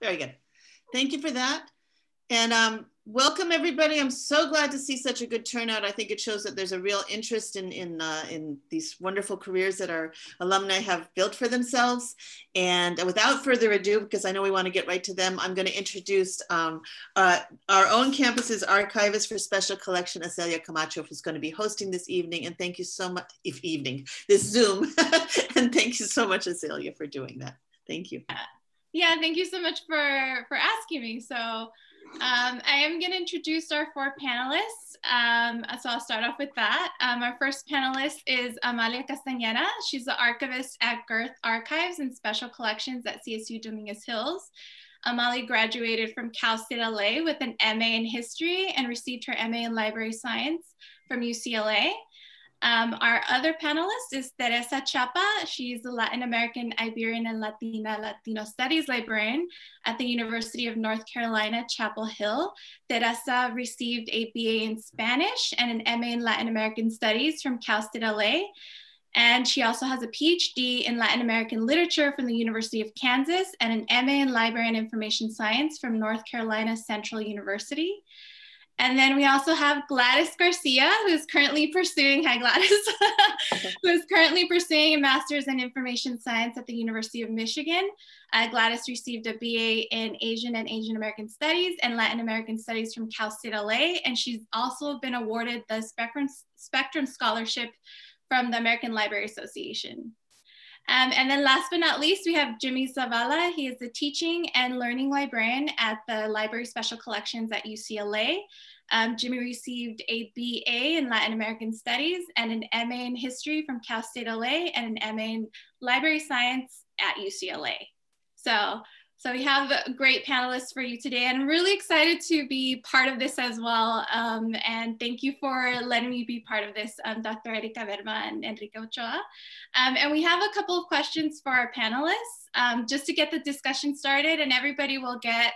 very good. Thank you for that. And um, welcome everybody. I'm so glad to see such a good turnout. I think it shows that there's a real interest in in uh, in these wonderful careers that our alumni have built for themselves. And without further ado, because I know we want to get right to them, I'm going to introduce um, uh, our own campus's archivist for special collection, Azalea Camacho, who's going to be hosting this evening. And thank you so much, if evening, this Zoom. and thank you so much, Azalea, for doing that. Thank you. Yeah, thank you so much for for asking me. So. Um, I am going to introduce our four panelists. Um, so I'll start off with that. Um, our first panelist is Amalia Castañeda. She's the archivist at Gerth Archives and Special Collections at CSU Dominguez Hills. Amalia graduated from Cal State LA with an MA in history and received her MA in library science from UCLA. Um, our other panelist is Teresa Chapa. She's a Latin American, Iberian, and Latina Latino Studies librarian at the University of North Carolina, Chapel Hill. Teresa received a BA in Spanish and an MA in Latin American Studies from Cal State LA. And she also has a PhD in Latin American literature from the University of Kansas and an MA in Library and Information Science from North Carolina Central University. And then we also have Gladys Garcia, who's currently pursuing, hi Gladys, who's currently pursuing a master's in information science at the University of Michigan. Uh, Gladys received a BA in Asian and Asian American Studies and Latin American Studies from Cal State LA. And she's also been awarded the Spectrum, Spectrum Scholarship from the American Library Association. Um, and then last but not least, we have Jimmy Zavala. He is the teaching and learning librarian at the Library Special Collections at UCLA. Um, Jimmy received a BA in Latin American Studies and an MA in History from Cal State LA and an MA in Library Science at UCLA. So so we have great panelists for you today, and I'm really excited to be part of this as well. Um, and thank you for letting me be part of this, um, Dr. Erika Verma and Enrique Ochoa. Um, and we have a couple of questions for our panelists, um, just to get the discussion started, and everybody will get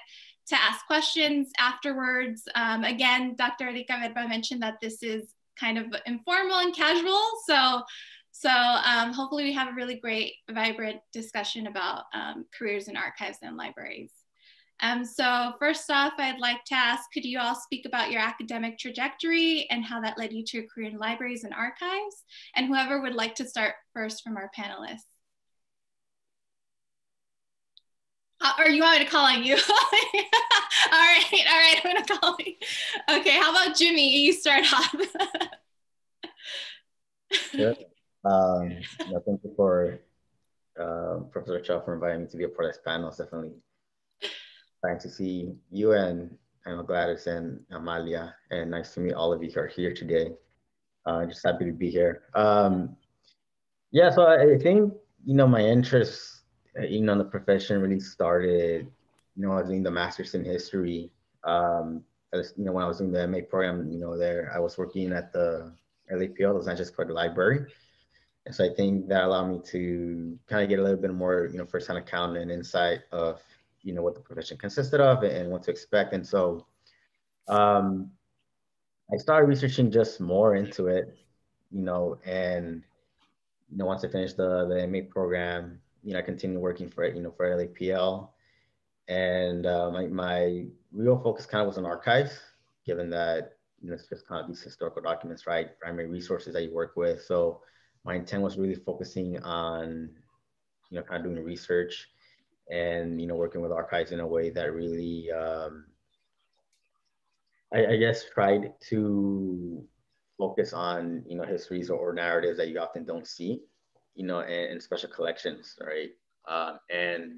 to ask questions afterwards. Um, again, Dr. Erika Verma mentioned that this is kind of informal and casual, so so um, hopefully we have a really great, vibrant discussion about um, careers in archives and libraries. Um, so first off, I'd like to ask, could you all speak about your academic trajectory and how that led you to a career in libraries and archives? And whoever would like to start first from our panelists. Uh, or you want me to call on you? all right, all right, I'm gonna call you. Okay, how about Jimmy? You start off. Sure. Um, know, thank you for uh, Professor Chow for inviting me to be a part of this panel. It's definitely nice to see you and I'm Gladys and Amalia, and nice to meet all of you who are here today. Uh, just happy to be here. Um, yeah, so I, think, you know, my interest, uh, you know, in the profession really started, you know, I was doing the master's in history. Um, you know, when I was doing the MA program, you know, there, I was working at the LAPL, the Angeles Public Library. And so I think that allowed me to kind of get a little bit more, you know, firsthand account and insight of, you know, what the profession consisted of and what to expect. And so um, I started researching just more into it, you know, and, you know, once I finished the, the MA program, you know, I continued working for it, you know, for LAPL. And uh, my, my real focus kind of was on archives, given that, you know, it's just kind of these historical documents, right? Primary resources that you work with. So my intent was really focusing on, you know, kind of doing research and, you know, working with archives in a way that really, um, I, I guess, tried to focus on, you know, histories or, or narratives that you often don't see, you know, in, special collections, right? Um, and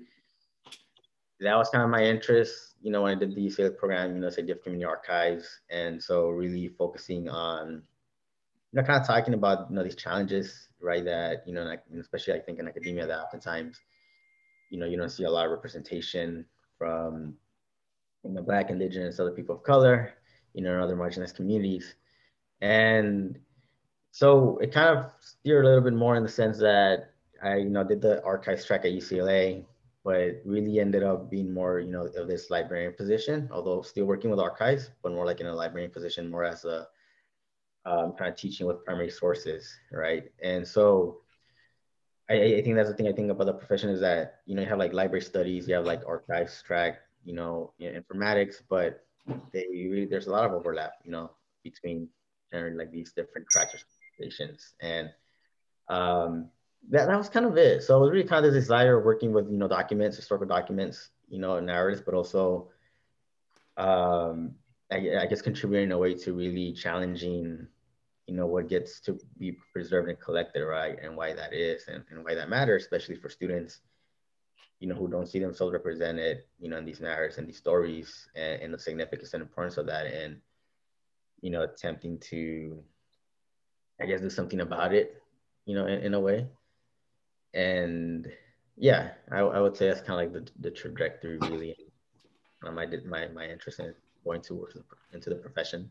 that was kind of my interest, you know, when I did the UCLA program, you know, say Diff Community Archives. And so really focusing on, you know, kind of talking about you know these challenges, right? That you know, like, especially I think in academia, that oftentimes, you know, you don't see a lot of representation from you know Black, Indigenous, other people of color, you know, other marginalized communities, and so it kind of steered a little bit more in the sense that I, you know, did the archives track at UCLA, but really ended up being more, you know, of this librarian position, although still working with archives, but more like in a librarian position, more as a um, kind of teaching with primary sources, right? And so I, I think that's the thing I think about the profession is that you know you have like library studies, you have like archives track, you know, informatics, but they really there's a lot of overlap, you know, between and like these different tracks or specializations. And um, that, that was kind of it. So it was really kind of this desire of working with, you know, documents, historical documents, you know, narratives, but also, um, I, I guess contributing in a way to really challenging, you know, what gets to be preserved and collected, right? And why that is and, and why that matters, especially for students, you know, who don't see themselves represented, you know, in these narratives and these stories and, and the significance and importance of that. And, you know, attempting to, I guess, do something about it, you know, in, in a way. And yeah, I, I would say that's kind of like the, the trajectory really. Um, I did my, my interest in going towards into the profession.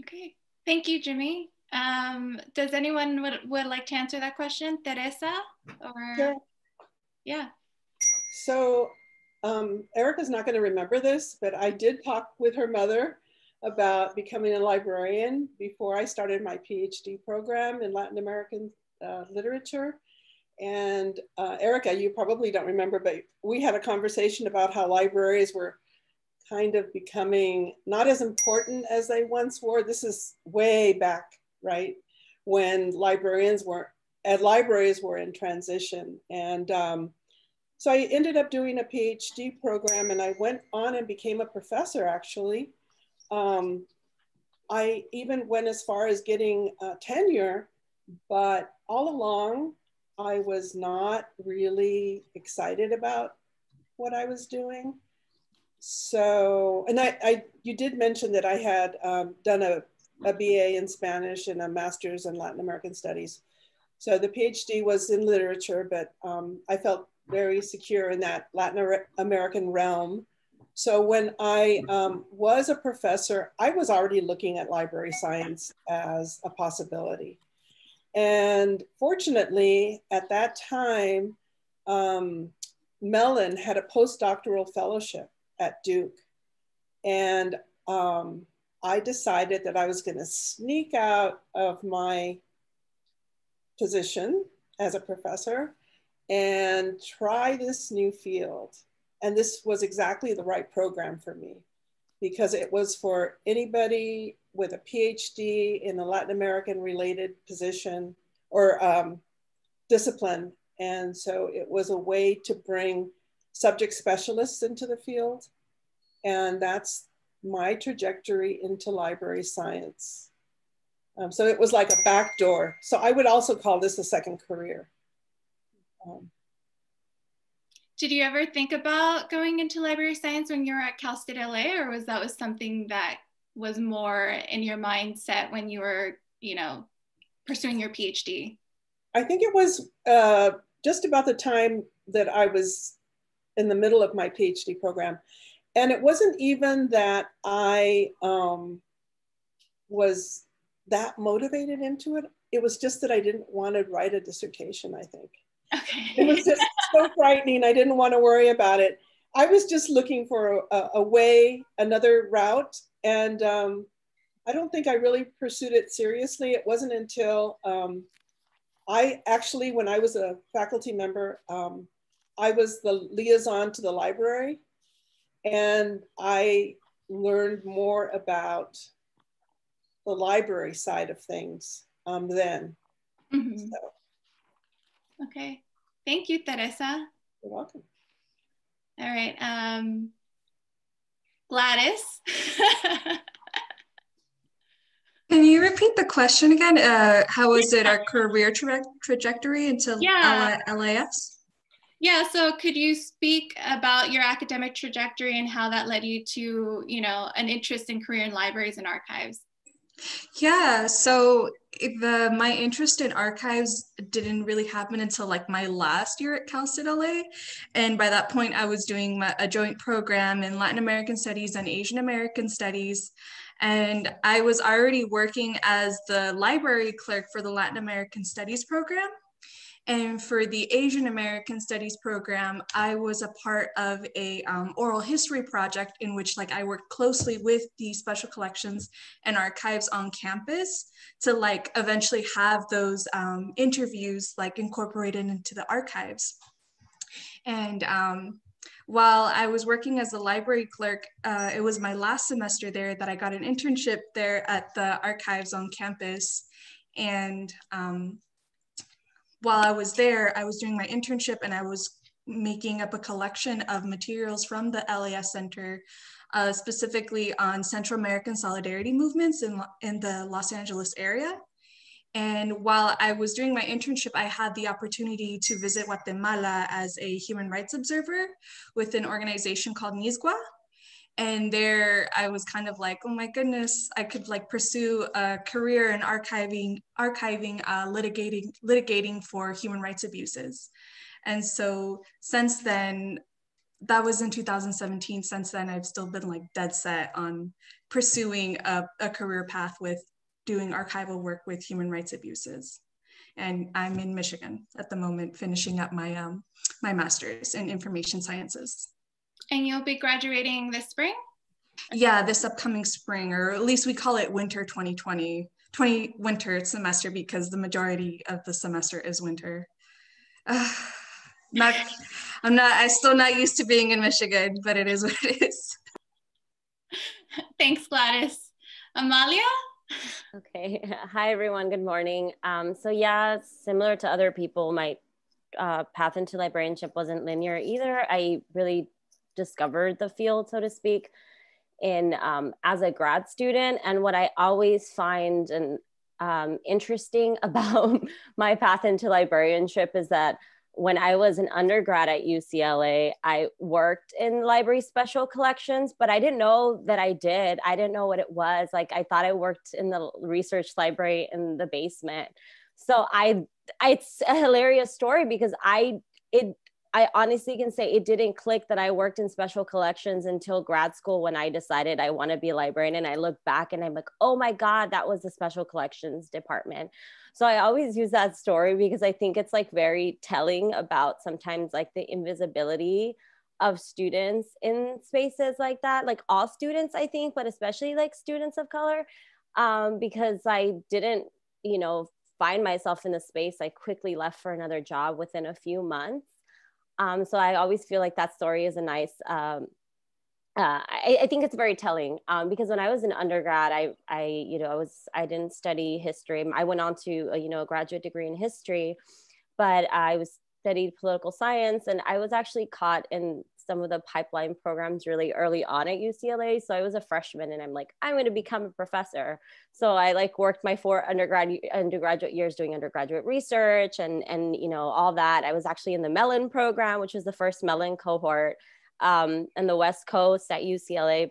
Okay, thank you, Jimmy. Um, does anyone would, would like to answer that question? Teresa or? Sure. Yeah. So um, Erica's not going to remember this, but I did talk with her mother about becoming a librarian before I started my PhD program in Latin American uh, literature. And uh, Erica, you probably don't remember, but we had a conversation about how libraries were kind of becoming not as important as they once were. This is way back, right? When librarians were, at libraries were in transition. And um, so I ended up doing a PhD program and I went on and became a professor actually. Um, I even went as far as getting tenure, but all along I was not really excited about what I was doing. So, and I, I you did mention that I had um, done a, a BA in Spanish and a master's in Latin American studies. So the PhD was in literature, but um, I felt very secure in that Latin American realm. So when I um, was a professor, I was already looking at library science as a possibility. And fortunately, at that time, um, Mellon had a postdoctoral fellowship at Duke. And um, I decided that I was going to sneak out of my position as a professor and try this new field. And this was exactly the right program for me because it was for anybody with a PhD in a Latin American related position or um, discipline. And so it was a way to bring subject specialists into the field. And that's my trajectory into library science. Um, so it was like a back door. So I would also call this a second career. Um, Did you ever think about going into library science when you were at Cal State LA, or was that was something that was more in your mindset when you were, you know, pursuing your PhD? I think it was uh, just about the time that I was in the middle of my PhD program. And it wasn't even that I um, was that motivated into it. It was just that I didn't want to write a dissertation, I think. Okay. it was just so frightening. I didn't want to worry about it. I was just looking for a, a way, another route. And um, I don't think I really pursued it seriously. It wasn't until um, I actually, when I was a faculty member, um, I was the liaison to the library. And I learned more about the library side of things um, then. Mm-hmm. So. Okay. Thank you, Teresa. You're welcome. All right. Um, Gladys. Can you repeat the question again? Uh, how was it our career tra trajectory into yeah. LIS? Yeah, so could you speak about your academic trajectory and how that led you to, you know, an interest in career in libraries and archives? Yeah, so the my interest in archives didn't really happen until like my last year at Cal State LA, and by that point I was doing my, a joint program in Latin American Studies and Asian American Studies, and I was already working as the library clerk for the Latin American Studies program. And for the Asian American Studies program, I was a part of a um, oral history project in which like I worked closely with the special collections and archives on campus to like eventually have those um, interviews like incorporated into the archives. And um, while I was working as a library clerk, uh, it was my last semester there that I got an internship there at the archives on campus. And um, while I was there, I was doing my internship and I was making up a collection of materials from the LAS Center, uh, specifically on Central American solidarity movements in, in the Los Angeles area. And while I was doing my internship, I had the opportunity to visit Guatemala as a human rights observer with an organization called NISGUA and there i was kind of like oh my goodness i could like pursue a career in archiving archiving uh, litigating litigating for human rights abuses. And so since then that was in 2017 since then i've still been like dead set on pursuing a, a career path with doing archival work with human rights abuses. And i'm in michigan at the moment finishing up my um, my master's in information sciences and you'll be graduating this spring? Yeah, this upcoming spring, or at least we call it winter 2020, 20 winter semester because the majority of the semester is winter. Uh, not, I'm not, I'm still not used to being in Michigan, but it is what it is. Thanks, Gladys. Amalia? Okay. Hi, everyone. Good morning. Um, so yeah, similar to other people, my uh, path into librarianship wasn't linear either. I really discovered the field, so to speak, in um, as a grad student. And what I always find and um, interesting about my path into librarianship is that when I was an undergrad at UCLA, I worked in library special collections, but I didn't know that I did. I didn't know what it was. Like I thought I worked in the research library in the basement. So I, it's a hilarious story because I, it I honestly can say it didn't click that I worked in special collections until grad school when I decided I want to be a librarian. And I look back and I'm like, oh my God, that was the special collections department. So I always use that story because I think it's like very telling about sometimes like the invisibility of students in spaces like that, like all students, I think, but especially like students of color, um, because I didn't, you know, find myself in the space. I quickly left for another job within a few months um, so I always feel like that story is a nice, um, uh, I, I, think it's very telling um, because when I was an undergrad, I, I, you know, I was, I didn't study history. I went on to, a, you know, a graduate degree in history, but I was studied political science and I was actually caught in some of the pipeline programs really early on at UCLA. So I was a freshman and I'm like, I'm going to become a professor. So I like worked my four undergrad undergraduate years doing undergraduate research and and you know all that. I was actually in the Mellon program, which was the first Mellon cohort um, in the West Coast at UCLA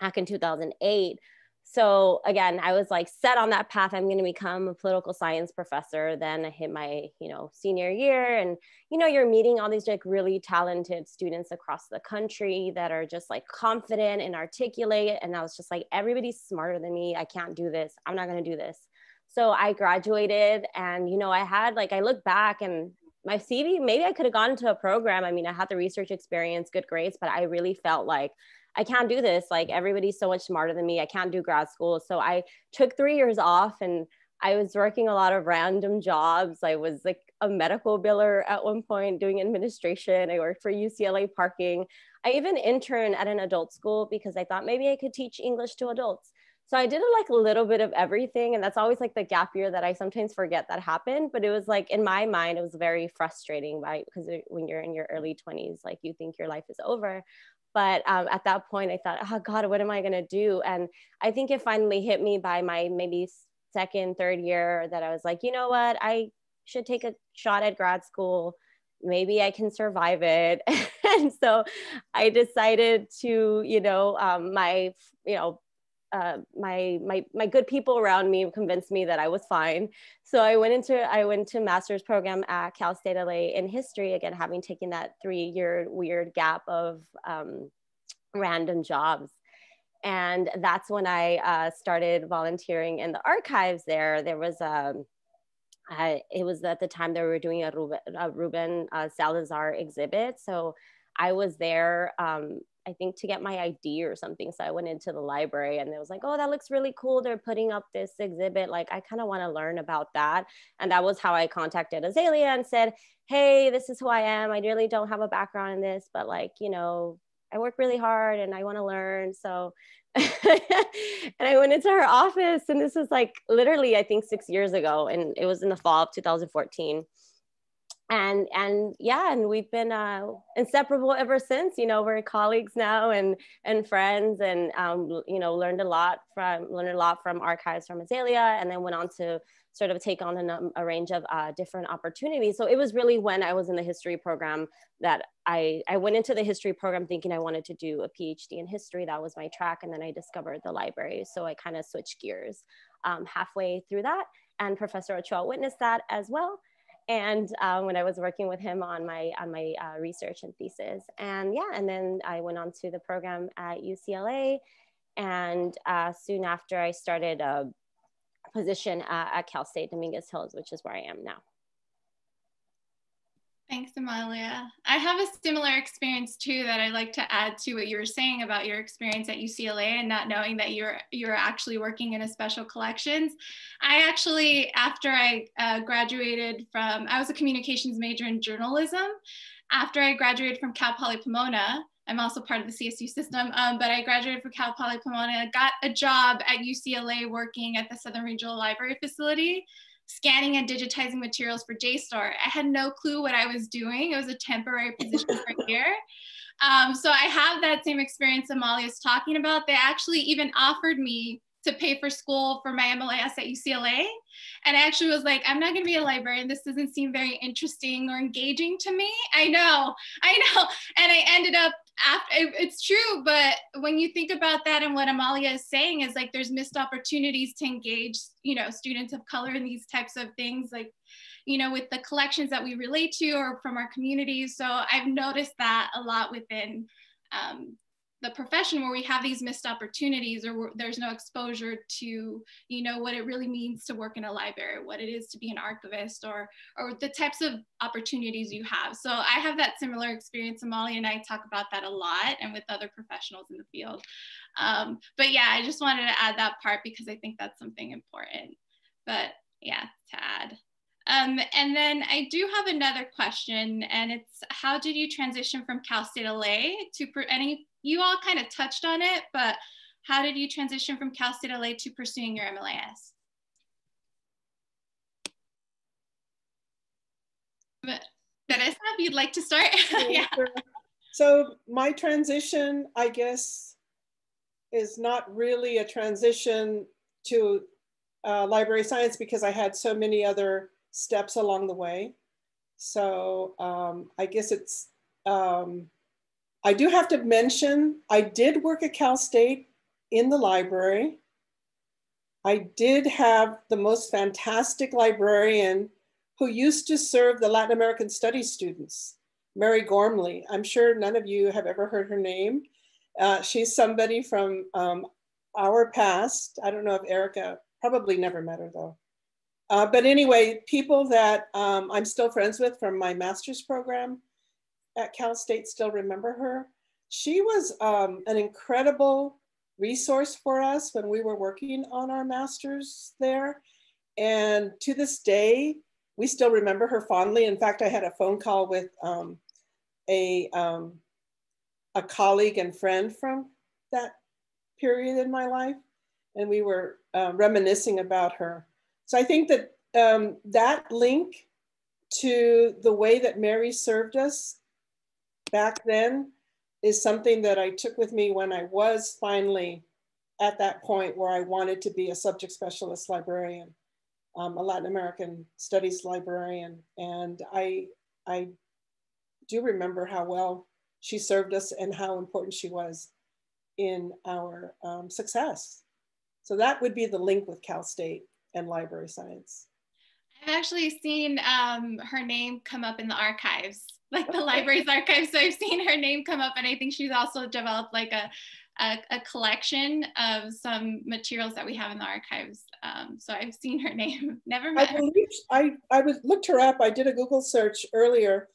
back in 2008 so again i was like set on that path i'm going to become a political science professor. Then i hit my you know senior year and you know you're meeting all these like really talented students across the country that are just like confident and articulate and i was just like everybody's smarter than me. I can't do this. I'm not going to do this. So i graduated and you know i had like i look back and my cv maybe i could have gone to a program. I mean i had the research experience good grades but i really felt like I can't do this. Like everybody's so much smarter than me. I can't do grad school. So I took three years off and I was working a lot of random jobs. I was like a medical biller at one point doing administration. I worked for UCLA parking. I even interned at an adult school because I thought maybe I could teach English to adults. So I did like a little bit of everything. And that's always like the gap year that I sometimes forget that happened. But it was like in my mind, it was very frustrating by because when you're in your early 20s, like you think your life is over. But um, at that point, I thought, oh God, what am I going to do? And I think it finally hit me by my maybe second, third year that I was like, you know what? I should take a shot at grad school. Maybe I can survive it. and so I decided to, you know, um, my, you know, uh, my my my good people around me convinced me that I was fine. So I went into I went to master's program at Cal State LA in history again, having taken that three year weird gap of um, random jobs. And that's when I uh, started volunteering in the archives there. There was a, I, it was at the time they were doing a Ruben, a Ruben uh, Salazar exhibit. So I was there, um, I think to get my ID or something. So I went into the library and it was like, oh, that looks really cool. They're putting up this exhibit. Like, I kind of want to learn about that. And that was how I contacted Azalea and said, hey, this is who I am. I really don't have a background in this, but like, you know, I work really hard and I want to learn. So, and I went into her office, and this was like literally, I think, six years ago, and it was in the fall of 2014 and and yeah and we've been uh, inseparable ever since you know we're colleagues now and and friends and um, you know learned a lot from learned a lot from archives from azalea and then went on to sort of take on a, a range of uh, different opportunities. So it was really when i was in the history program that I, I went into the history program thinking i wanted to do a phd in history. That was my track. And then i discovered the library. So i kind of switched gears um, halfway through that. And professor ochoa witnessed that as well and um, when I was working with him on my on my uh, research and thesis, and yeah, and then I went on to the program at UCLA, and uh, soon after I started a position uh, at Cal State Dominguez Hills, which is where I am now. Thanks, Amalia. I have a similar experience too that I'd like to add to what you were saying about your experience at UCLA and not knowing that you're you're actually working in a special collections. I actually, after I uh, graduated from, I was a communications major in journalism. After I graduated from Cal Poly Pomona, I'm also part of the CSU system, um, but I graduated from Cal Poly Pomona, got a job at UCLA working at the Southern Regional Library Facility scanning and digitizing materials for JSTOR. I had no clue what I was doing. It was a temporary position for a year. Um, so I have that same experience Amalia is talking about. They actually even offered me to pay for school for my MLIS at UCLA. And I actually was like, I'm not gonna be a librarian. This doesn't seem very interesting or engaging to me. I know, I know. And I ended up after it's true, but when you think about that and what Amalia is saying is like there's missed opportunities to engage, you know, students of color in these types of things, like, you know, with the collections that we relate to or from our communities. So I've noticed that a lot within um, the profession where we have these missed opportunities or there's no exposure to you know what it really means to work in a library what it is to be an archivist or or the types of opportunities you have. So i have that similar experience. Amalia and i talk about that a lot and with other professionals in the field. Um, but yeah i just wanted to add that part because i think that's something important. But yeah to add um, and then I do have another question, and it's how did you transition from Cal State LA to any you all kind of touched on it, but how did you transition from Cal State LA to pursuing your MLIS? Teresa, if you'd like to start. yeah. So my transition, I guess, is not really a transition to uh, library science because I had so many other steps along the way. So um, I guess it's um, I do have to mention, I did work at Cal State in the library. I did have the most fantastic librarian who used to serve the Latin American Studies students, Mary Gormley. I'm sure none of you have ever heard her name. Uh, she's somebody from um, our past. I don't know if Erica, probably never met her though. Uh, but anyway, people that um, I'm still friends with from my master's program at Cal State still remember her. She was um, an incredible resource for us when we were working on our master's there. And to this day, we still remember her fondly. In fact, I had a phone call with um, a, um, a colleague and friend from that period in my life, and we were uh, reminiscing about her. So I think that um, that link to the way that Mary served us back then is something that I took with me when I was finally at that point where I wanted to be a subject specialist librarian, um, a Latin American studies librarian. And I, I do remember how well she served us and how important she was in our um, success. So that would be the link with Cal State and library science. I've actually seen um, her name come up in the archives like the library's archives. So I've seen her name come up, and I think she's also developed like a a, a, collection of some materials that we have in the archives. Um, so I've seen her name, never met I believe, I, I was, looked her up. I did a Google search earlier,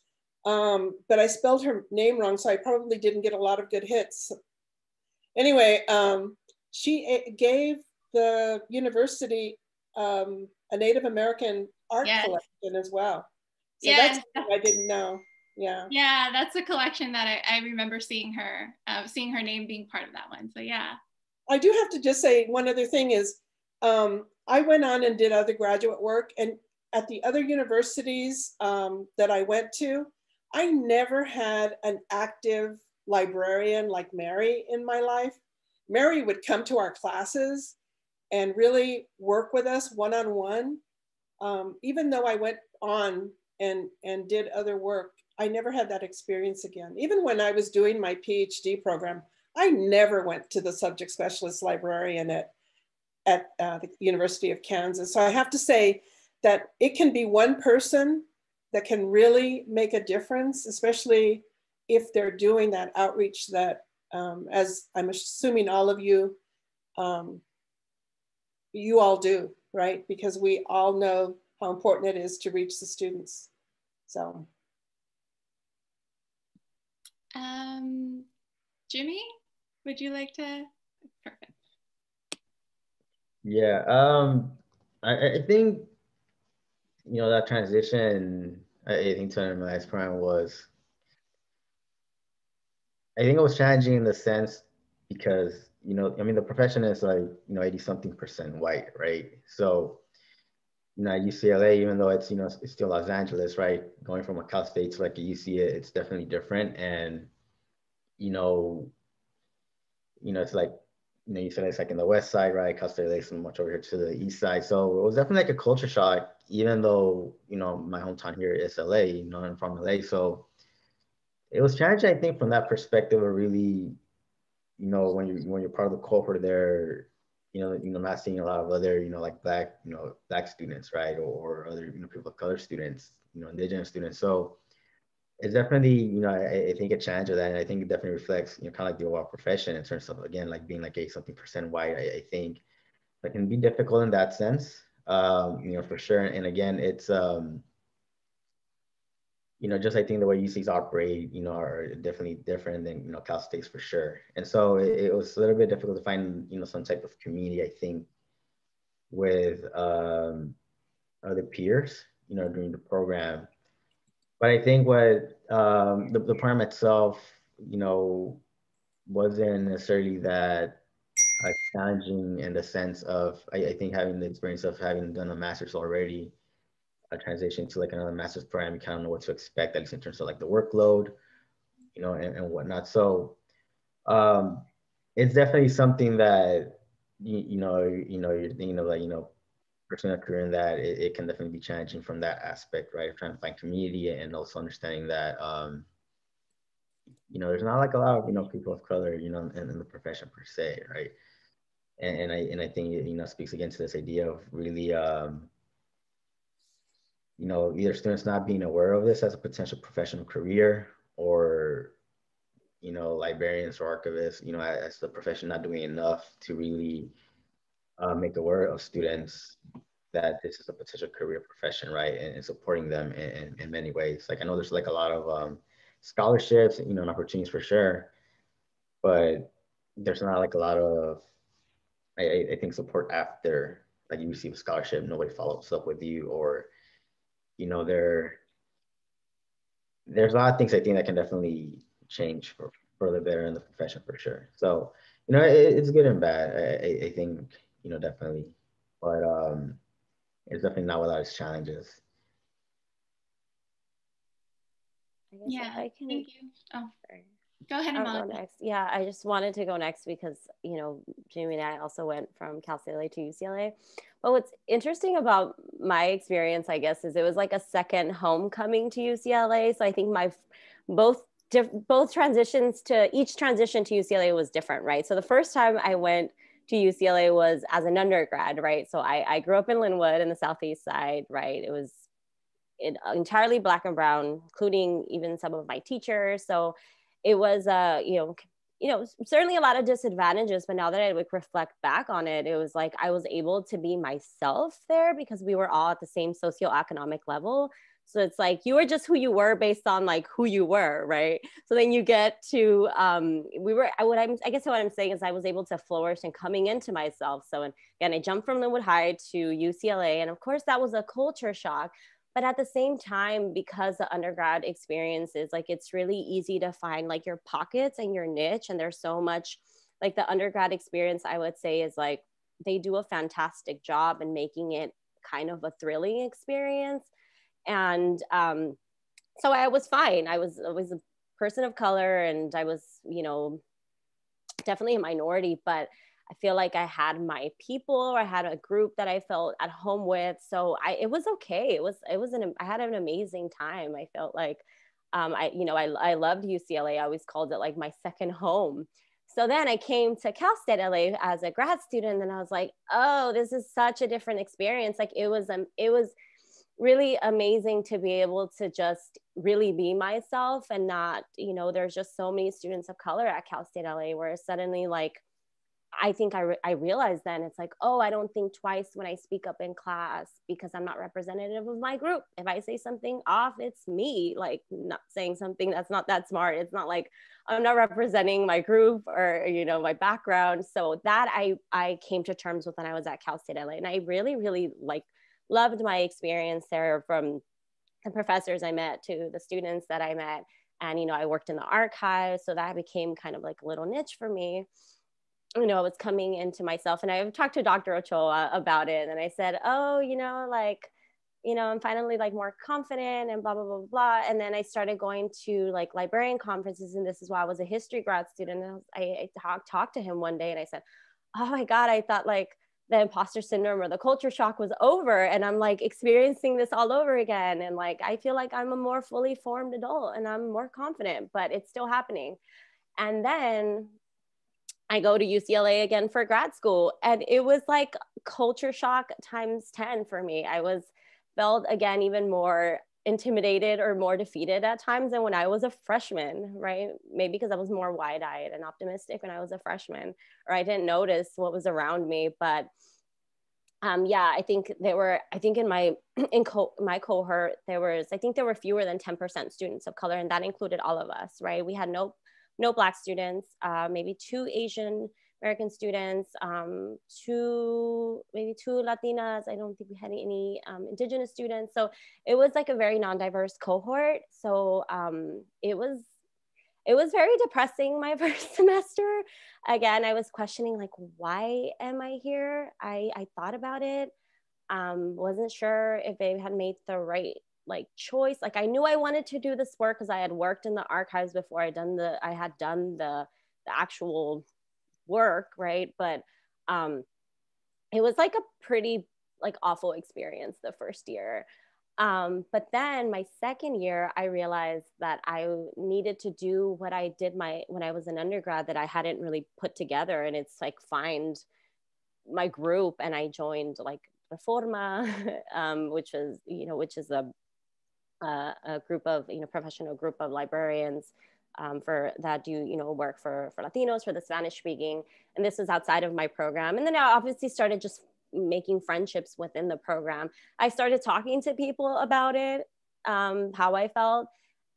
um, but I spelled her name wrong. So I probably didn't get a lot of good hits. Anyway, um, she eh, gave the university um, a Native American art yes. collection as well. So yeah. that's I didn't know. Yeah. Yeah, that's a collection that I, I remember seeing her, uh, seeing her name being part of that one. So yeah. I do have to just say one other thing is um, I went on and did other graduate work and at the other universities um, that I went to, I never had an active librarian like Mary in my life. Mary would come to our classes and really work with us one-on-one. Um, even though I went on and, and did other work, I never had that experience again. Even when I was doing my PhD program, I never went to the subject specialist librarian at, at uh, the University of Kansas. So I have to say that it can be one person that can really make a difference, especially if they're doing that outreach that, um, as I'm assuming all of you, um, you all do, right? Because we all know how important it is to reach the students. So. Um, Jimmy, would you like to? Perfect. Yeah, um, I, I think, you know, that transition, I think to my prime was, I think it was challenging in the sense because, you know, I mean, the profession is like, you know, 80 something percent white, right? So, you know, at UCLA, even though it's, you know, it's still Los Angeles, right? Going from a Cal State to like a UC, it's definitely different. And, you know, you know, it's like, you know, you said it's like in the West side, right? Cal State and much over here to the East side. So it was definitely like a culture shock, even though, you know, my hometown here is LA, you know, I'm from LA. So it was challenging, I think, from that perspective of really, you know, when you when you're part of the cohort there, you know, you know, not seeing a lot of other, you know, like black, you know, black students, right, or, or other, you know, people of color students, you know, indigenous students. So it's definitely, you know, I, I think a challenge of that, and I think it definitely reflects, you know, kind of like the overall profession in terms of again, like being like a something percent white. I, I think that can be difficult in that sense, um, you know, for sure. And again, it's um, you know, just I think the way UCs operate, you know, are definitely different than, you know, Cal State's for sure. And so it, it, was a little bit difficult to find, you know, some type of community, I think, with um, other peers, you know, during the program. But I think what um, the, the program itself, you know, wasn't necessarily that uh, challenging in the sense of, I, I think having the experience of having done a master's already, a transition to like another master's program, you kind of know what to expect, at least in terms of like the workload, you know, and, and whatnot. So um, it's definitely something that you, you know, you know, you're thinking of like, you know, pursuing a career in that, it, it, can definitely be challenging from that aspect, right? Trying to find community and also understanding that, um, you know, there's not like a lot of, you know, people of color, you know, in, in the profession per se, right? And, and I and I think you know speaks again to this idea of really um, you know, either students not being aware of this as a potential professional career or, you know, librarians or archivists, you know, as the profession not doing enough to really uh, make aware of students that this is a potential career profession, right? And, and supporting them in, in, in, many ways. Like I know there's like a lot of um, scholarships, you know, and opportunities for sure, but there's not like a lot of, I, I think support after like you receive a scholarship, nobody follows up with you or you know, there there's a lot of things I think that can definitely change for, for the better in the profession for sure. So, you know, it, it's good and bad. I, I, think, you know, definitely, but um, it's definitely not without its challenges. yeah, I can. Thank you. Oh, sorry. Go ahead, I'll go next. Yeah, I just wanted to go next because you know Jamie and I also went from Cal State to UCLA. But what's interesting about my experience, I guess, is it was like a second homecoming to UCLA. So I think my both both transitions to each transition to UCLA was different, right? So the first time I went to UCLA was as an undergrad, right? So I, I grew up in Lynwood in the southeast side, right? It was entirely black and brown, including even some of my teachers. So it was uh, you know you know, certainly a lot of disadvantages, but now that I like reflect back on it, it was like I was able to be myself there because we were all at the same socioeconomic level. So it's like you were just who you were based on like who you were, right? So then you get to um, we were what I'm I guess what I'm saying is I was able to flourish and coming into myself. So and again, I jumped from Lynwood High to UCLA, and of course that was a culture shock but at the same time because the undergrad experience is like it's really easy to find like your pockets and your niche and there's so much like the undergrad experience i would say is like they do a fantastic job in making it kind of a thrilling experience. And um, so i was fine. I was I was a person of color and i was you know definitely a minority but I feel like I had my people or I had a group that I felt at home with. So I, it was okay. It was, it was an, I had an amazing time. I felt like, um, I, you know, I, I loved UCLA. I always called it like my second home. So then I came to Cal State LA as a grad student and I was like, oh, this is such a different experience. Like it was, um, it was really amazing to be able to just really be myself and not, you know, there's just so many students of color at Cal State LA where suddenly like, I think I, re- I realized then it's like, oh, I don't think twice when I speak up in class because I'm not representative of my group. If I say something off, it's me, like not saying something that's not that smart. It's not like I'm not representing my group or, you know, my background. So that I, I came to terms with when I was at Cal State LA. And I really, really like loved my experience there from the professors I met to the students that I met. And, you know, I worked in the archives. So that became kind of like a little niche for me you know, I was coming into myself and I talked to Dr. Ochoa about it. And I said, oh, you know, like, you know, I'm finally like more confident and blah, blah, blah, blah. And then I started going to like librarian conferences. And this is why I was a history grad student. And I, I talked, talked to him one day and I said, oh my God, I thought like the imposter syndrome or the culture shock was over. And I'm like experiencing this all over again. And like, I feel like I'm a more fully formed adult and I'm more confident, but it's still happening. And then I go to UCLA again for grad school. And it was like culture shock times 10 for me. I was felt again even more intimidated or more defeated at times than when I was a freshman, right? Maybe because I was more wide eyed and optimistic when I was a freshman, or I didn't notice what was around me. But um, yeah, I think there were, I think in my, in co- my cohort, there was, I think there were fewer than 10% students of color, and that included all of us, right? We had no no Black students, uh, maybe two Asian American students, um, two, maybe two Latinas. I don't think we had any um, Indigenous students. So it was like a very non-diverse cohort. So um, it was, it was very depressing my first semester. Again, I was questioning like, why am I here? I, I thought about it. Um, wasn't sure if they had made the right like choice. Like i knew i wanted to do this work because i had worked in the archives before. I done the i had done the, the actual work right? But um it was like a pretty like awful experience the first year. Um, but then my second year i realized that i needed to do what i did my when i was an undergrad that i hadn't really put together. And it's like find my group and i joined like Reforma, um, which is you know which is a uh, a group of you know professional group of librarians um, for that do you know work for for Latinos for the Spanish speaking, and this was outside of my program. And then I obviously started just making friendships within the program. I started talking to people about it, um, how I felt,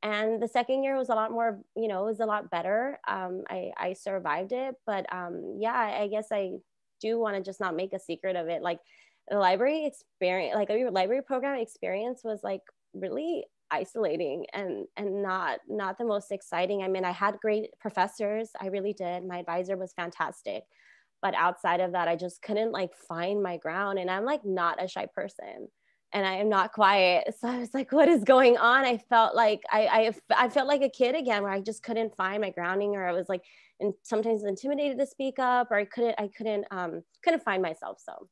and the second year was a lot more you know it was a lot better. Um, I I survived it, but um, yeah, I guess I do want to just not make a secret of it, like the library experience like a library program experience was like really isolating and and not not the most exciting. I mean i had great professors. I really did. My advisor was fantastic. But outside of that i just couldn't like find my ground. And i'm like not a shy person. And i am not quiet. So i was like what is going on? I felt like i i, I felt like a kid again where i just couldn't find my grounding or i was like and sometimes intimidated to speak up or i couldn't i couldn't um couldn't find myself. So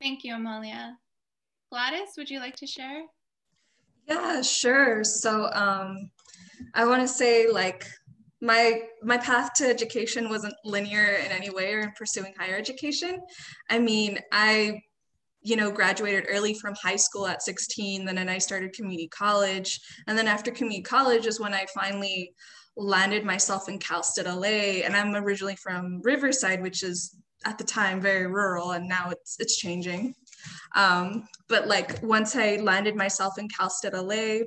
Thank you, Amalia. Gladys, would you like to share? Yeah, sure. So um, I want to say like my my path to education wasn't linear in any way or in pursuing higher education. I mean, I you know, graduated early from high school at 16. Then and I started community college. And then after community college is when I finally landed myself in Cal State LA. And I'm originally from Riverside, which is at the time very rural, and now it's it's changing. Um, but like once I landed myself in Cal State LA,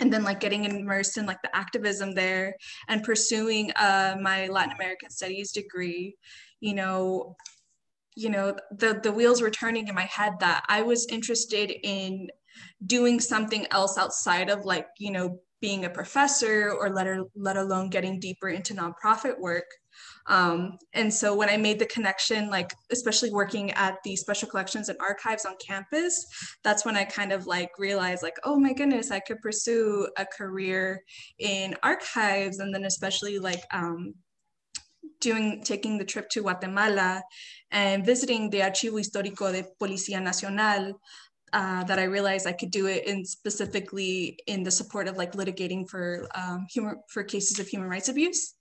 and then like getting immersed in like the activism there and pursuing uh, my Latin American Studies degree, you know, you know the the wheels were turning in my head that i was interested in doing something else outside of like you know being a professor or let, let alone getting deeper into nonprofit work um, and so when i made the connection like especially working at the special collections and archives on campus that's when i kind of like realized like oh my goodness i could pursue a career in archives and then especially like um, doing taking the trip to Guatemala and visiting the Archivo Histórico de Policía Nacional, uh, that I realized I could do it in specifically in the support of like litigating for um, human for cases of human rights abuse.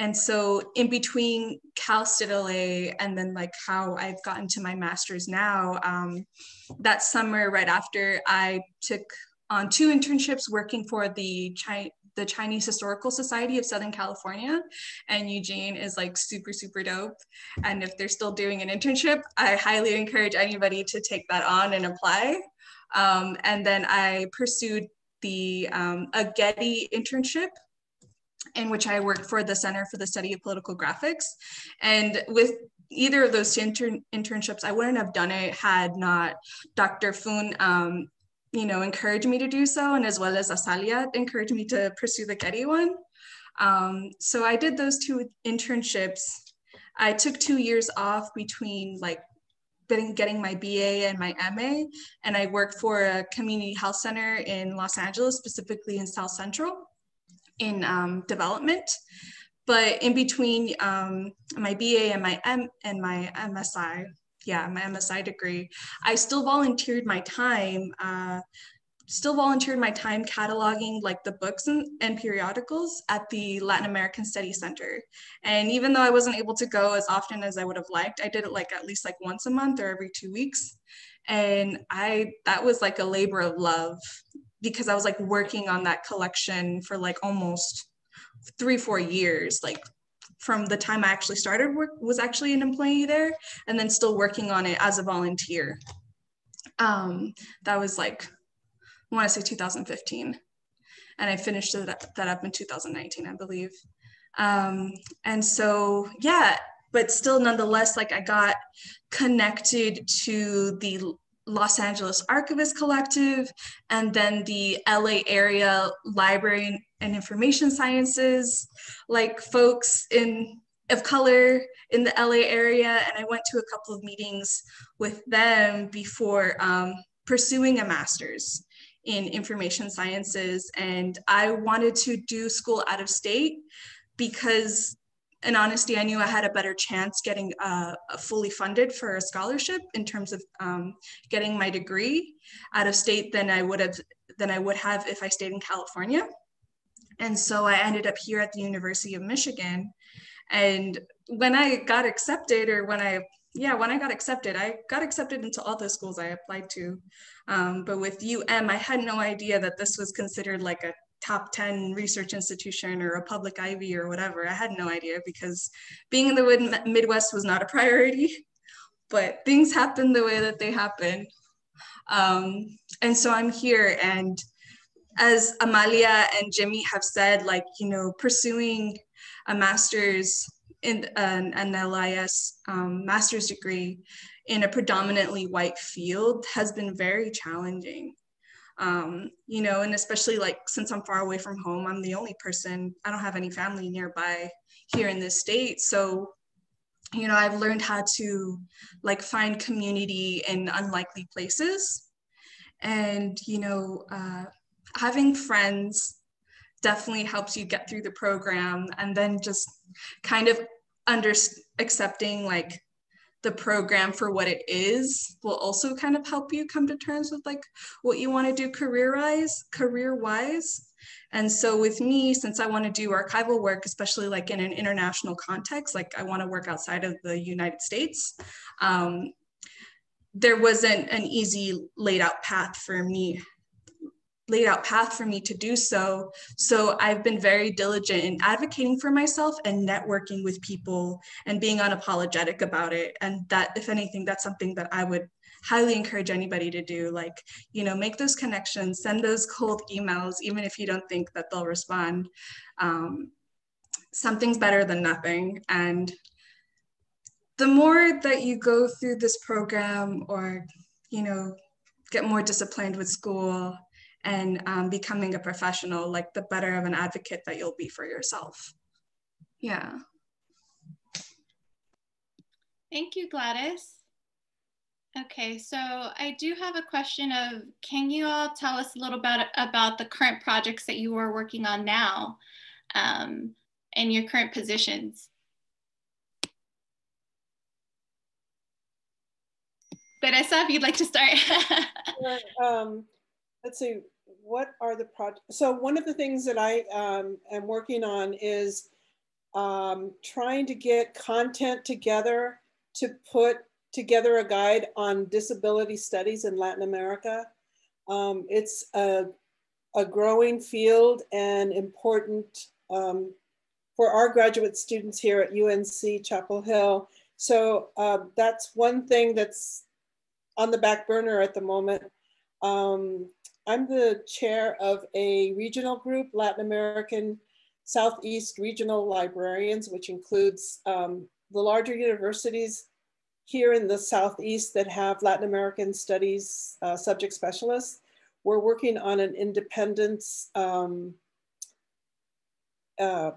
And so in between Cal State LA and then like how I've gotten to my master's now, um, that summer right after I took on two internships working for the China the Chinese Historical Society of Southern California. And Eugene is like super, super dope. And if they're still doing an internship, I highly encourage anybody to take that on and apply. Um, and then I pursued the um, a Getty internship in which I worked for the Center for the Study of Political Graphics. And with either of those intern internships, I wouldn't have done it had not Dr. Foon um, you know, encouraged me to do so, and as well as Azalea encouraged me to pursue the Getty one. Um, so I did those two internships. I took two years off between like getting my BA and my MA, and I worked for a community health center in Los Angeles, specifically in South Central, in um, development. But in between um, my BA and my M and my MSI, yeah, my MSI degree, I still volunteered my time, uh, still volunteered my time cataloging like the books and, and periodicals at the Latin American Study Center. And even though I wasn't able to go as often as I would have liked, I did it like at least like once a month or every two weeks. And I, that was like a labor of love because I was like working on that collection for like almost three, four years, like from the time I actually started work was actually an employee there and then still working on it as a volunteer. Um, that was like, I want to say 2015. And I finished that, that up in 2019, I believe. Um, and so, yeah, but still nonetheless, like I got connected to the Los Angeles Archivist Collective and then the LA area library and information sciences, like folks in of color in the LA area. And I went to a couple of meetings with them before um, pursuing a master's in information sciences. And I wanted to do school out of state because in honesty, I knew I had a better chance getting uh, fully funded for a scholarship in terms of um, getting my degree out of state than I would have than I would have if I stayed in California. And so I ended up here at the University of Michigan. And when I got accepted, or when I, yeah, when I got accepted, I got accepted into all the schools I applied to. Um, but with UM, I had no idea that this was considered like a top 10 research institution or a public Ivy or whatever. I had no idea because being in the Midwest was not a priority, but things happen the way that they happen. Um, and so I'm here and as Amalia and Jimmy have said, like, you know, pursuing a master's in an, an LIS um, master's degree in a predominantly white field has been very challenging. Um, you know, and especially like since I'm far away from home, I'm the only person, I don't have any family nearby here in this state. So, you know, I've learned how to like find community in unlikely places. And, you know, uh, having friends definitely helps you get through the program and then just kind of under accepting like the program for what it is will also kind of help you come to terms with like what you want to do career wise career wise and so with me since i want to do archival work especially like in an international context like i want to work outside of the united states um, there wasn't an easy laid out path for me laid out path for me to do so. So I've been very diligent in advocating for myself and networking with people and being unapologetic about it. And that, if anything, that's something that I would highly encourage anybody to do. Like, you know, make those connections, send those cold emails, even if you don't think that they'll respond. Um, something's better than nothing. And the more that you go through this program or, you know, get more disciplined with school and um, becoming a professional, like the better of an advocate that you'll be for yourself. Yeah. Thank you, Gladys. Okay, so I do have a question of, can you all tell us a little bit about the current projects that you are working on now um, and your current positions? Teresa, if you'd like to start. um, let's see, what are the projects? So one of the things that I um, am working on is um, trying to get content together to put together a guide on disability studies in Latin America. Um, it's a, a, growing field and important um, for our graduate students here at UNC Chapel Hill. So uh, that's one thing that's on the back burner at the moment. Um, I'm the chair of a regional group, Latin American Southeast Regional Librarians, which includes um, the larger universities here in the Southeast that have Latin American studies uh, subject specialists. We're working on an independence um, uh,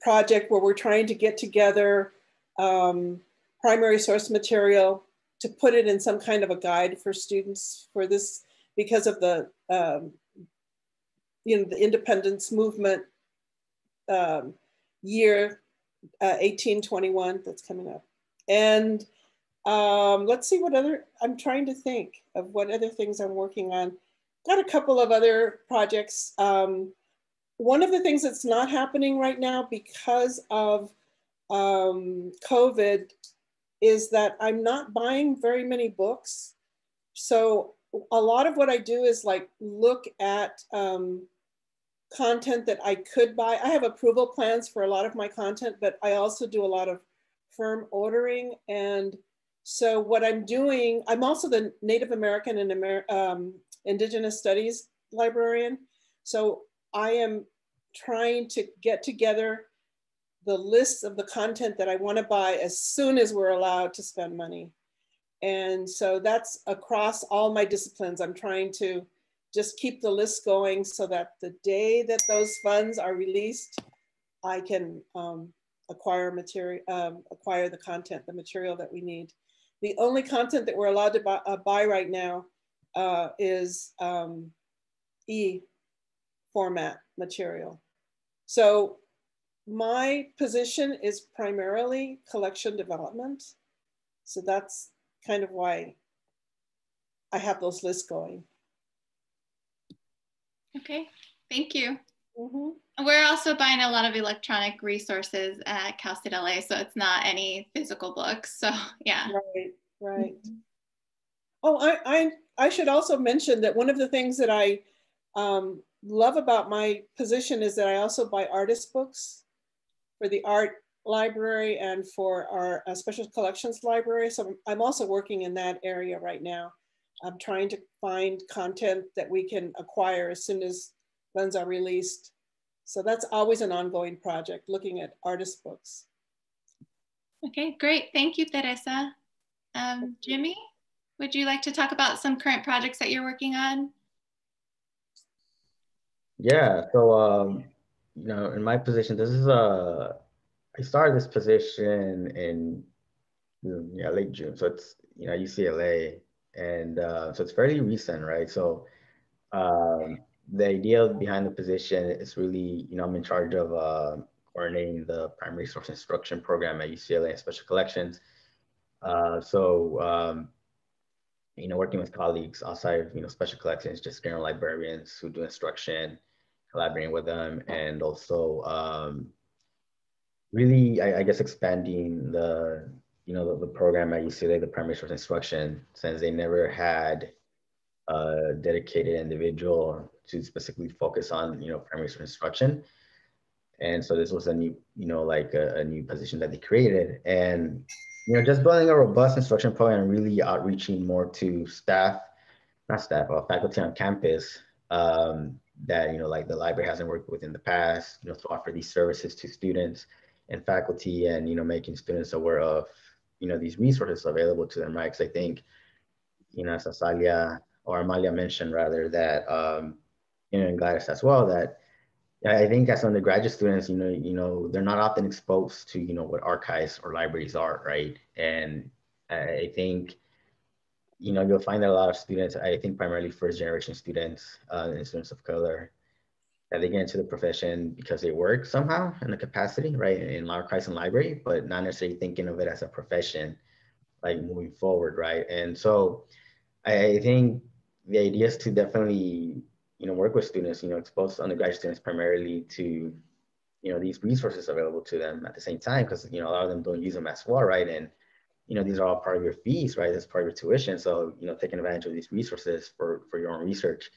project where we're trying to get together um, primary source material to put it in some kind of a guide for students for this because of the um, you know the independence movement um, year uh, 1821 that's coming up. And um, let's see what other i'm trying to think of what other things i'm working on. Got a couple of other projects. Um, one of the things that's not happening right now because of um, covid is that i'm not buying very many books. So a lot of what I do is like look at um, content that I could buy. I have approval plans for a lot of my content, but I also do a lot of firm ordering. And so what I'm doing, I'm also the Native American and Amer um, Indigenous Studies librarian. So I am trying to get together the list of the content that I want to buy as soon as we're allowed to spend money. And so that's across all my disciplines. I'm trying to just keep the list going so that the day that those funds are released, I can um, acquire material, um, acquire the content, the material that we need. The only content that we're allowed to buy, uh, buy right now uh, is um, e format material. So my position is primarily collection development. So that's kind of why I have those lists going. Okay, thank you. Mm-hmm. We're also buying a lot of electronic resources at Cal State LA, so it's not any physical books. So yeah. Right, right. Mm-hmm. Oh, I, I, I should also mention that one of the things that I um, love about my position is that I also buy artist books for the art library and for our uh, special collections library. So I'm also working in that area right now. I'm trying to find content that we can acquire as soon as funds are released. So that's always an ongoing project, looking at artist books. Okay, great. Thank you, Teresa. Um, Jimmy, would you like to talk about some current projects that you're working on? Yeah, so, um, you know, in my position, this is a, I started this position in yeah, late June. So it's, you know, UCLA. And uh, so it's fairly recent, right? So um, the idea behind the position is really, you know, I'm in charge of uh, coordinating the primary source instruction program at UCLA Special Collections. Uh, so, um, you know, working with colleagues outside of, you know, special collections, just general librarians who do instruction, collaborating with them, and also um, really, I, I, guess, expanding the you know, the, the program at UCLA, the primary source instruction, since they never had a dedicated individual to specifically focus on, you know, primary source instruction. And so this was a new, you know, like a, a new position that they created. And, you know, just building a robust instruction program and really outreaching more to staff, not staff, but faculty on campus um, that, you know, like the library hasn't worked with in the past, you know, to offer these services to students and faculty and, you know, making students aware of you know, these resources available to them, right? Because I think, you know, as Azalea or Amalia mentioned rather that, um, you know, and Gladys as well, that I think as undergraduate students, you know, you know, they're not often exposed to, you know, what archives or libraries are, right? And I think, you know, you'll find that a lot of students, I think primarily first generation students uh, and students of color, that they get into the profession because they work somehow in a capacity, right, in archives and library, but not necessarily thinking of it as a profession, like moving forward, right? And so I think the idea is to definitely, you know, work with students, you know, expose undergraduate students primarily to, you know, these resources available to them at the same time, because, you know, a lot of them don't use them as well, right? And, you know, these are all part of your fees, right? That's part of your tuition. So, you know, taking advantage of these resources for, for your own research.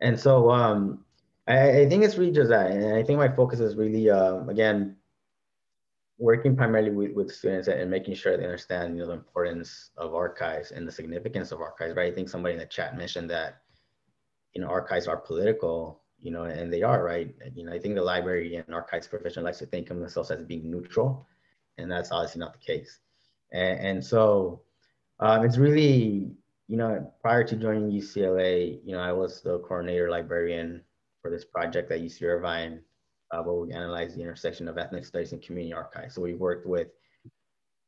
And so, um, I, I think it's really just that. And I think my focus is really, uh, again, working primarily with, with students and making sure they understand you know, the importance of archives and the significance of archives, right? I think somebody in the chat mentioned that, you know, archives are political, you know, and they are, right? You know, I think the library and archives profession likes to think of themselves as being neutral, and that's obviously not the case. And, and so um, it's really, you know, prior to joining UCLA, you know, I was the coordinator librarian for this project at UC Irvine, uh, where we analyze the intersection of ethnic studies and community archives. So we worked with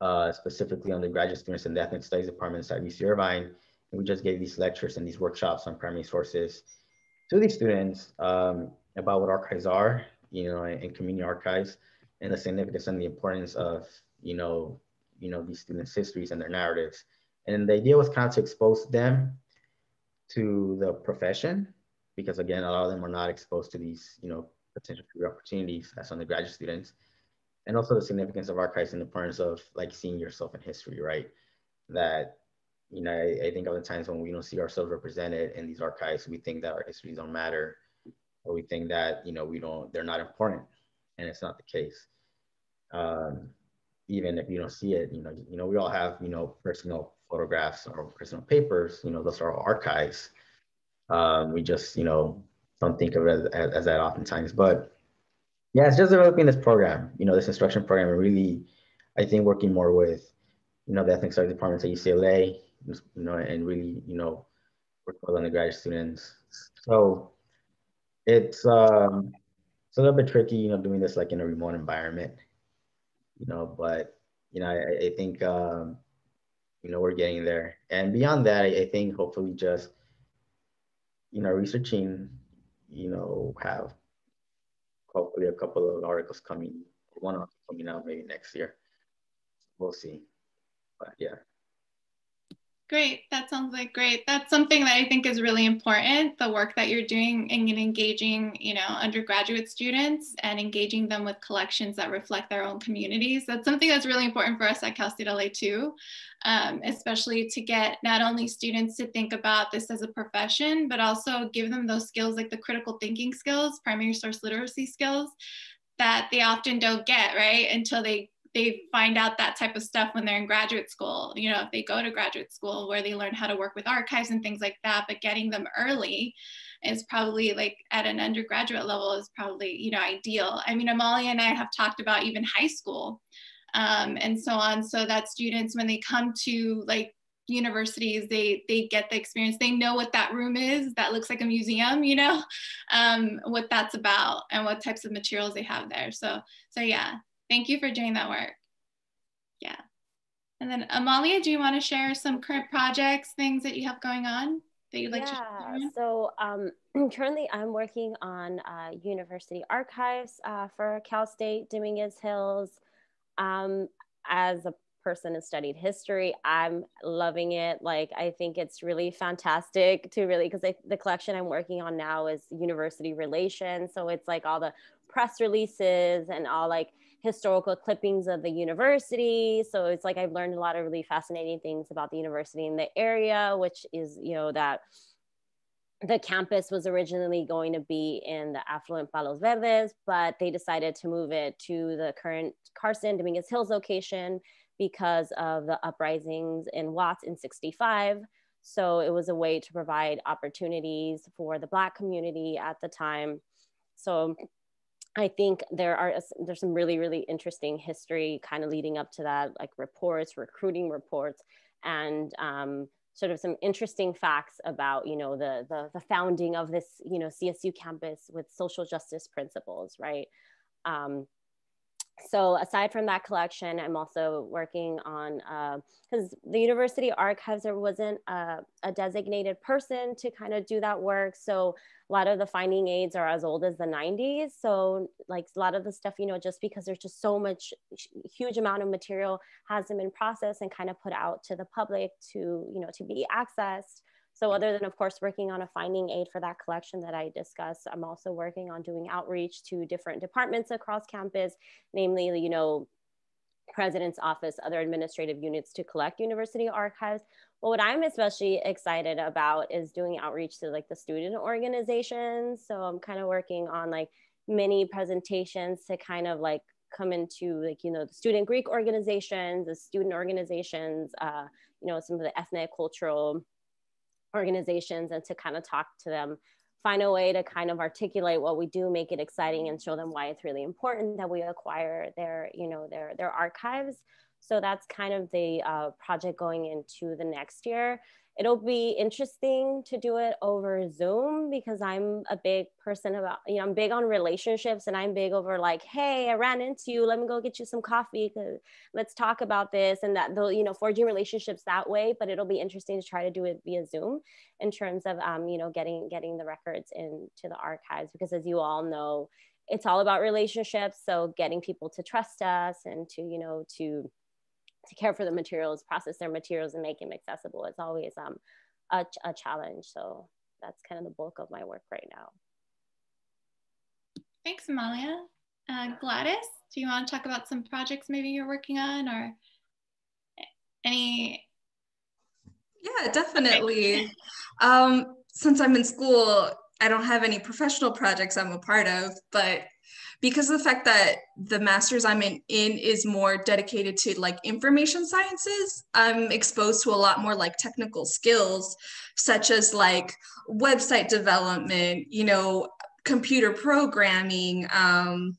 uh, specifically undergraduate students in the ethnic studies departments at UC Irvine, and we just gave these lectures and these workshops on primary sources to these students um, about what archives are, you know, and, community archives, and the significance and the importance of, you know, you know, these students' histories and their narratives. And the idea was kind of to expose them to the profession because again, a lot of them are not exposed to these, you know, potential career opportunities as undergraduate students. And also the significance of archives in the terms of like seeing yourself in history, right? That, you know, I, I think of the times when we don't see ourselves represented in these archives, we think that our histories don't matter, or we think that, you know, we don't, they're not important. And it's not the case. Um, even if you don't see it, you know, you know, we all have, you know, personal photographs or personal papers, you know, those are all archives um, we just, you know, don't think of it as, as, that oftentimes. But yeah, it's just developing this program, you know, this instruction program, and really, I think working more with, you know, the ethnic studies departments at UCLA, you know, and really, you know, work with undergraduate students. So it's um, it's a little bit tricky, you know, doing this like in a remote environment, you know, but you know, I, I think um, you know we're getting there. And beyond that, I, I think hopefully just you know, researching, you know, have hopefully a couple of articles coming, one article coming out maybe next year. We'll see. But yeah. Great. That sounds like great. That's something that I think is really important. The work that you're doing in engaging, you know, undergraduate students and engaging them with collections that reflect their own communities. That's something that's really important for us at Cal State LA too, um, especially to get not only students to think about this as a profession, but also give them those skills like the critical thinking skills, primary source literacy skills that they often don't get, right? Until they they find out that type of stuff when they're in graduate school, you know, if they go to graduate school where they learn how to work with archives and things like that, but getting them early is probably like at an undergraduate level is probably, you know, ideal. I mean, Amalia and I have talked about even high school um, and so on, so that students, when they come to like universities they they get the experience. They know what that room is that looks like a museum you know um, what that's about and what types of materials they have there. So so yeah Thank you for doing that work. Yeah. And then Amalia, do you want to share some current projects, things that you have going on that you'd like yeah, to share? So um, currently I'm working on uh, university archives uh, for Cal State Dominguez Hills um, as a person who studied history. I'm loving it. Like, I think it's really fantastic to really, because the collection I'm working on now is university relations. So it's like all the press releases and all like historical clippings of the university. So it's like I've learned a lot of really fascinating things about the university in the area, which is, you know, that the campus was originally going to be in the affluent Palos Verdes, but they decided to move it to the current Carson Dominguez Hills location because of the uprisings in Watts in 65. So it was a way to provide opportunities for the Black community at the time. So I think there are there's some really really interesting history kind of leading up to that, like reports, recruiting reports, and um, sort of some interesting facts about you know the, the the founding of this you know CSU campus with social justice principles, right? Um, so aside from that collection, I'm also working on, because uh, the university archives, there wasn't a, a, designated person to kind of do that work. So a lot of the finding aids are as old as the 90s. So like a lot of the stuff, you know, just because there's just so much huge amount of material hasn't been processed and kind of put out to the public to, you know, to be accessed. So other than of course working on a finding aid for that collection that I discussed, I'm also working on doing outreach to different departments across campus, namely, you know, president's office, other administrative units to collect university archives. But what I'm especially excited about is doing outreach to like the student organizations. So I'm kind of working on like many presentations to kind of like come into like, you know, the student Greek organizations, the student organizations, uh, you know, some of the ethnic cultural organizations and to kind of talk to them find a way to kind of articulate what we do make it exciting and show them why it's really important that we acquire their you know their their archives. So that's kind of the uh, project going into the next year it'll be interesting to do it over Zoom because I'm a big person about, you know, I'm big on relationships and I'm big over like, hey, I ran into you. Let me go get you some coffee. Let's talk about this and that, they'll, you know, forging relationships that way. But it'll be interesting to try to do it via Zoom in terms of, um, you know, getting getting the records into the archives because as you all know, it's all about relationships. So getting people to trust us and to, you know, to to care for the materials, process their materials, and make them accessible. It's always um, a, a challenge. So that's kind of the bulk of my work right now. Thanks, Amalia. Uh, Gladys, do you want to talk about some projects maybe you're working on or any? Yeah, definitely. um, since I'm in school, I don't have any professional projects I'm a part of, but because of the fact that the master's I'm in, in is more dedicated to like information sciences, I'm exposed to a lot more like technical skills, such as like website development, you know, computer programming, um,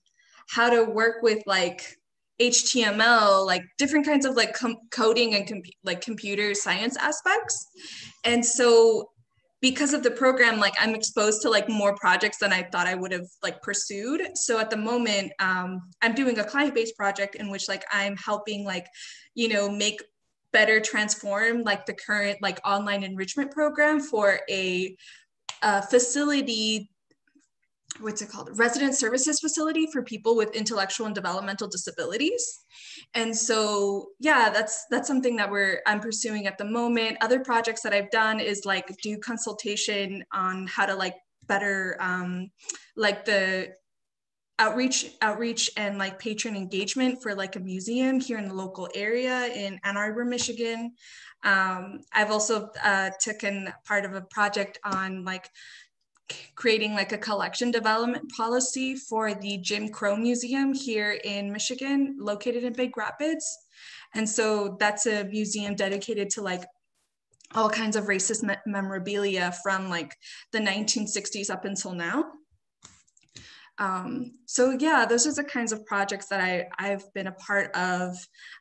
how to work with like HTML, like different kinds of like com- coding and com- like computer science aspects. And so because of the program like i'm exposed to like more projects than i thought i would have like pursued. So at the moment um, i'm doing a client-based project in which like i'm helping like you know make better transform like the current like online enrichment program for a, a facility what's it called resident services facility for people with intellectual and developmental disabilities. And so yeah that's that's something that we're i'm pursuing at the moment. Other projects that i've done is like do consultation on how to like better um like the outreach outreach and like patron engagement for like a museum here in the local area in ann arbor michigan. Um, i've also uh, taken part of a project on like creating like a collection development policy for the Jim Crow Museum here in Michigan, located in Big Rapids. And so that's a museum dedicated to like all kinds of racist me memorabilia from like the 1960s up until now. Um, so yeah, those are the kinds of projects that I, I've been a part of.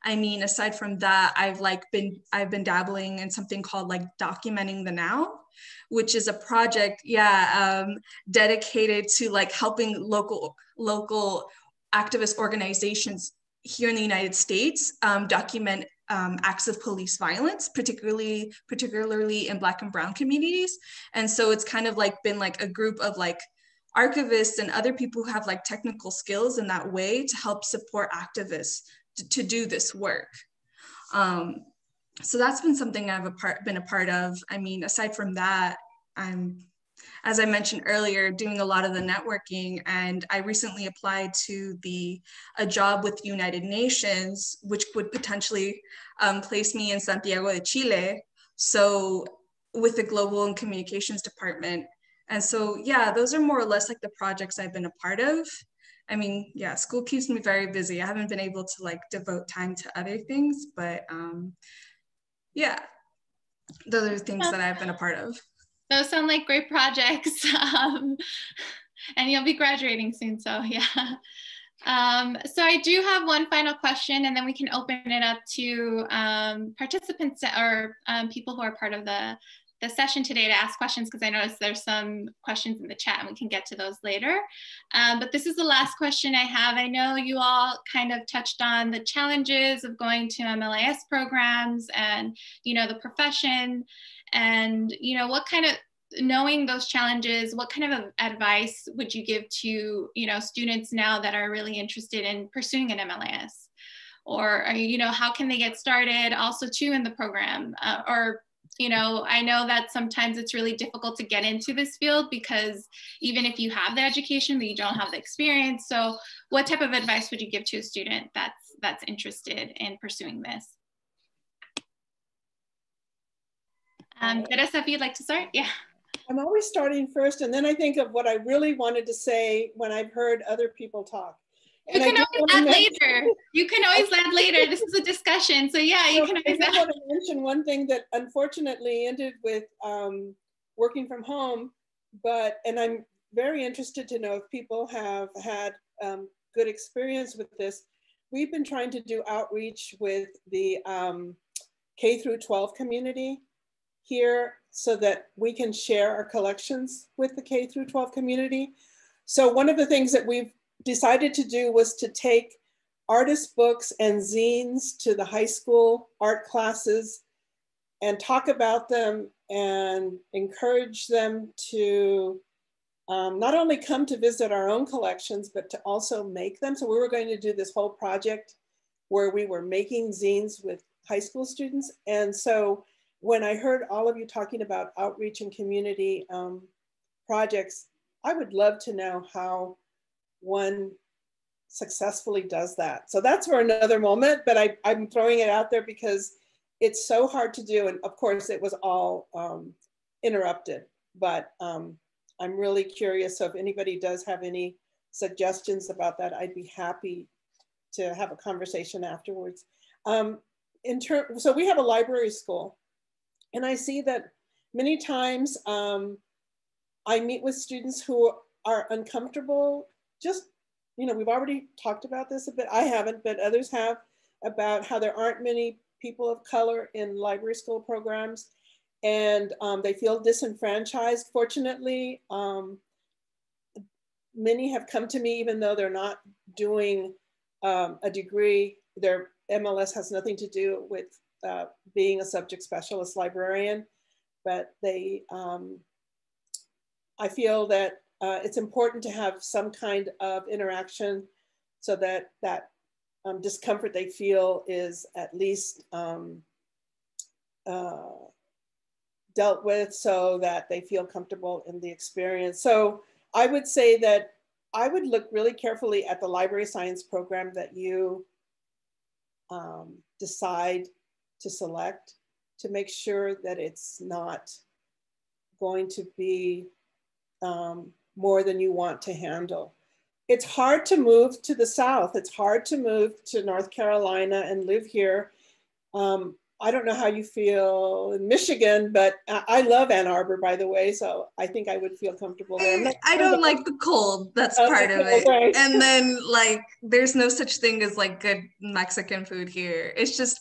I mean, aside from that, I've like been, I've been dabbling in something called like documenting the now, which is a project, yeah, um, dedicated to like helping local, local activist organizations here in the United States um, document um, acts of police violence, particularly particularly in Black and Brown communities. And so it's kind of like been like a group of like archivists and other people who have like technical skills in that way to help support activists to, to do this work. Um, so that's been something I've a part, been a part of. I mean, aside from that, I'm, as I mentioned earlier, doing a lot of the networking. And I recently applied to the a job with United Nations, which would potentially um, place me in Santiago de Chile. So with the Global and Communications Department. And so, yeah, those are more or less like the projects I've been a part of. I mean, yeah, school keeps me very busy. I haven't been able to like devote time to other things, but um, yeah, those are things that I've been a part of. Those sound like great projects. Um, and you'll be graduating soon, so yeah. Um, so I do have one final question and then we can open it up to um, participants or um, people who are part of the the session today to ask questions because I noticed there's some questions in the chat and we can get to those later. Um, but this is the last question I have. I know you all kind of touched on the challenges of going to MLIS programs and, you know, the profession and, you know, what kind of, knowing those challenges, what kind of advice would you give to, you know, students now that are really interested in pursuing an MLIS? Or, you know, how can they get started also too in the program uh, or you know, I know that sometimes it's really difficult to get into this field because even if you have the education, but you don't have the experience. So what type of advice would you give to a student that's that's interested in pursuing this? Um, Teresa, if you'd like to start, yeah. I'm always starting first, and then I think of what I really wanted to say when I've heard other people talk. You can always add later. You can always add later. This is a discussion. So yeah, you can always I add. want to mention one thing that unfortunately ended with um, working from home, but, and I'm very interested to know if people have had um, good experience with this. We've been trying to do outreach with the um, K through 12 community here so that we can share our collections with the K through 12 community. So one of the things that we've decided to do was to take artist books and zines to the high school art classes and talk about them and encourage them to um, not only come to visit our own collections, but to also make them. So we were going to do this whole project where we were making zines with high school students. And so when I heard all of you talking about outreach and community um, projects, I would love to know how one successfully does that. So that's for another moment, but I, I'm throwing it out there because it's so hard to do. And of course, it was all um, interrupted, but um, I'm really curious. So if anybody does have any suggestions about that, I'd be happy to have a conversation afterwards. Um, in so we have a library school, and I see that many times um, I meet with students who are uncomfortable just, you know, we've already talked about this a bit. I haven't, but others have about how there aren't many people of color in library school programs and um, they feel disenfranchised. Fortunately, um, many have come to me even though they're not doing um, a degree. Their MLS has nothing to do with uh, being a subject specialist librarian, but they, um, I feel that uh, it's important to have some kind of interaction so that that um, discomfort they feel is at least um, uh, dealt with so that they feel comfortable in the experience. So I would say that I would look really carefully at the library science program that you um, decide to select to make sure that it's not going to be um, more than you want to handle. It's hard to move to the South. It's hard to move to North Carolina and live here. Um, I don't know how you feel in Michigan, but I love Ann Arbor, by the way. So I think I would feel comfortable there. I don't like the cold. That's oh, part of it. Right. And then like, there's no such thing as like good Mexican food here. It's just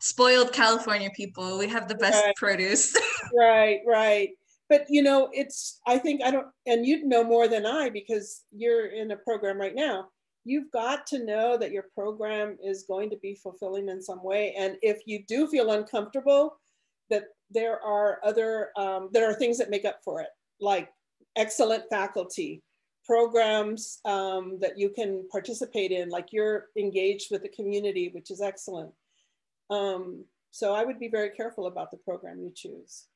spoiled California people. We have the best right. produce. right, right but you know it's i think i don't and you'd know more than i because you're in a program right now. You've got to know that your program is going to be fulfilling in some way. And if you do feel uncomfortable that there are other um, there are things that make up for it like excellent faculty programs um, that you can participate in like you're engaged with the community which is excellent. Um, so I would be very careful about the program you choose.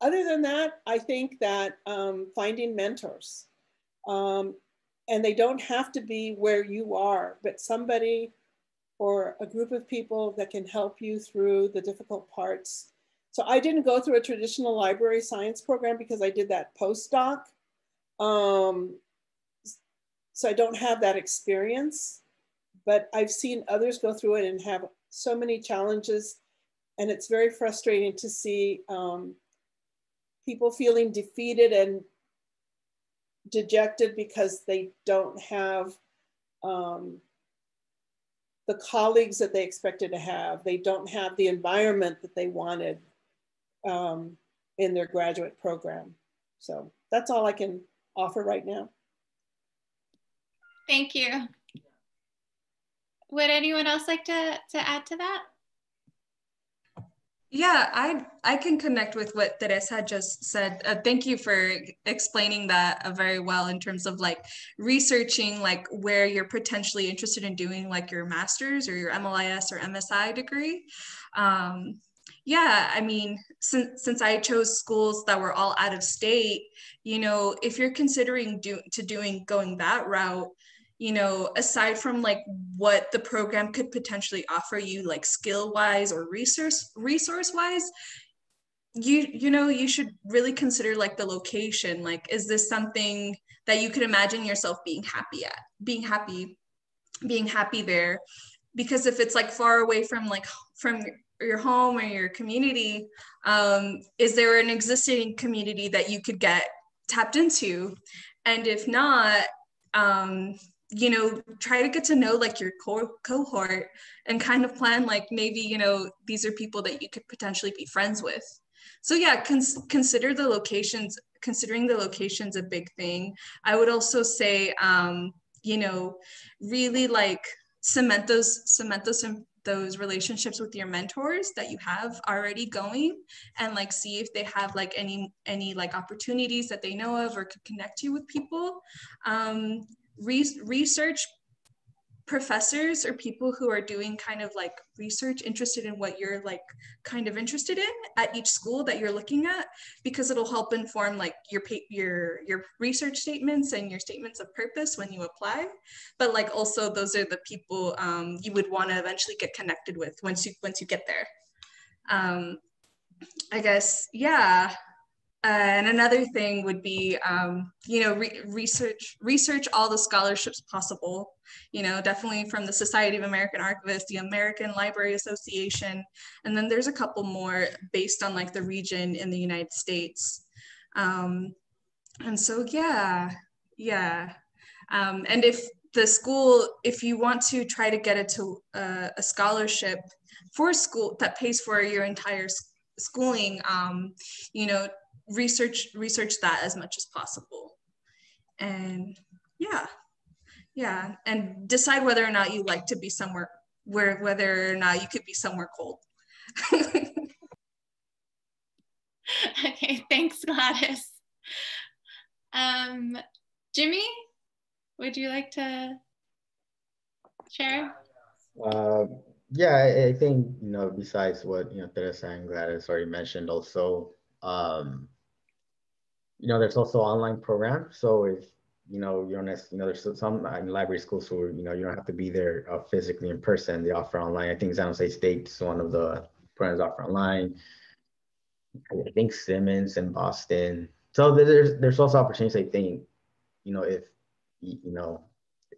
Other than that, I think that um, finding mentors, um, and they don't have to be where you are, but somebody or a group of people that can help you through the difficult parts. So I didn't go through a traditional library science program because I did that postdoc. Um, so I don't have that experience, but I've seen others go through it and have so many challenges. And it's very frustrating to see um, people feeling defeated and dejected because they don't have um, the colleagues that they expected to have. They don't have the environment that they wanted um, in their graduate program. So that's all I can offer right now. Thank you. Would anyone else like to, to add to that? Yeah, I I can connect with what Teresa just said. Uh, thank you for explaining that uh, very well in terms of like researching like where you're potentially interested in doing like your master's or your MLIS or MSI degree. Um, yeah, I mean, since since I chose schools that were all out of state, you know, if you're considering do to doing going that route, you know, aside from like what the program could potentially offer you, like skill wise or resource resource wise, you you know you should really consider like the location. Like, is this something that you could imagine yourself being happy at, being happy, being happy there? Because if it's like far away from like from your home or your community, um, is there an existing community that you could get tapped into? And if not, um, you know try to get to know like your co- cohort and kind of plan like maybe you know these are people that you could potentially be friends with. So yeah cons- consider the locations considering the locations a big thing. I would also say um you know really like cement those cement those those relationships with your mentors that you have already going and like see if they have like any any like opportunities that they know of or could connect you with people. Um, re- research professors or people who are doing kind of like research interested in what you're like kind of interested in at each school that you're looking at because it'll help inform like your your your research statements and your statements of purpose when you apply. But like also those are the people um, you would want to eventually get connected with once you once you get there. Um, i guess yeah uh, and another thing would be, um, you know, re- research research all the scholarships possible. You know, definitely from the Society of American Archivists, the American Library Association, and then there's a couple more based on like the region in the United States. Um, and so, yeah, yeah. Um, and if the school, if you want to try to get it to uh, a scholarship for school that pays for your entire schooling, um, you know, research research that as much as possible. And yeah yeah and decide whether or not you like to be somewhere where whether or not you could be somewhere cold. Okay thanks gladys. Um jimmy would you like to share? Uh, yeah I, I, think you know besides what you know teresa and gladys already mentioned also um you know, there's also online programs. So if you know, you don't you know, there's some in library schools where you know you don't have to be there uh, physically in person. They offer online. I think San Jose State's one of the programs offer online. I think Simmons in Boston. So there's there's also opportunities. I think, you know, if you know,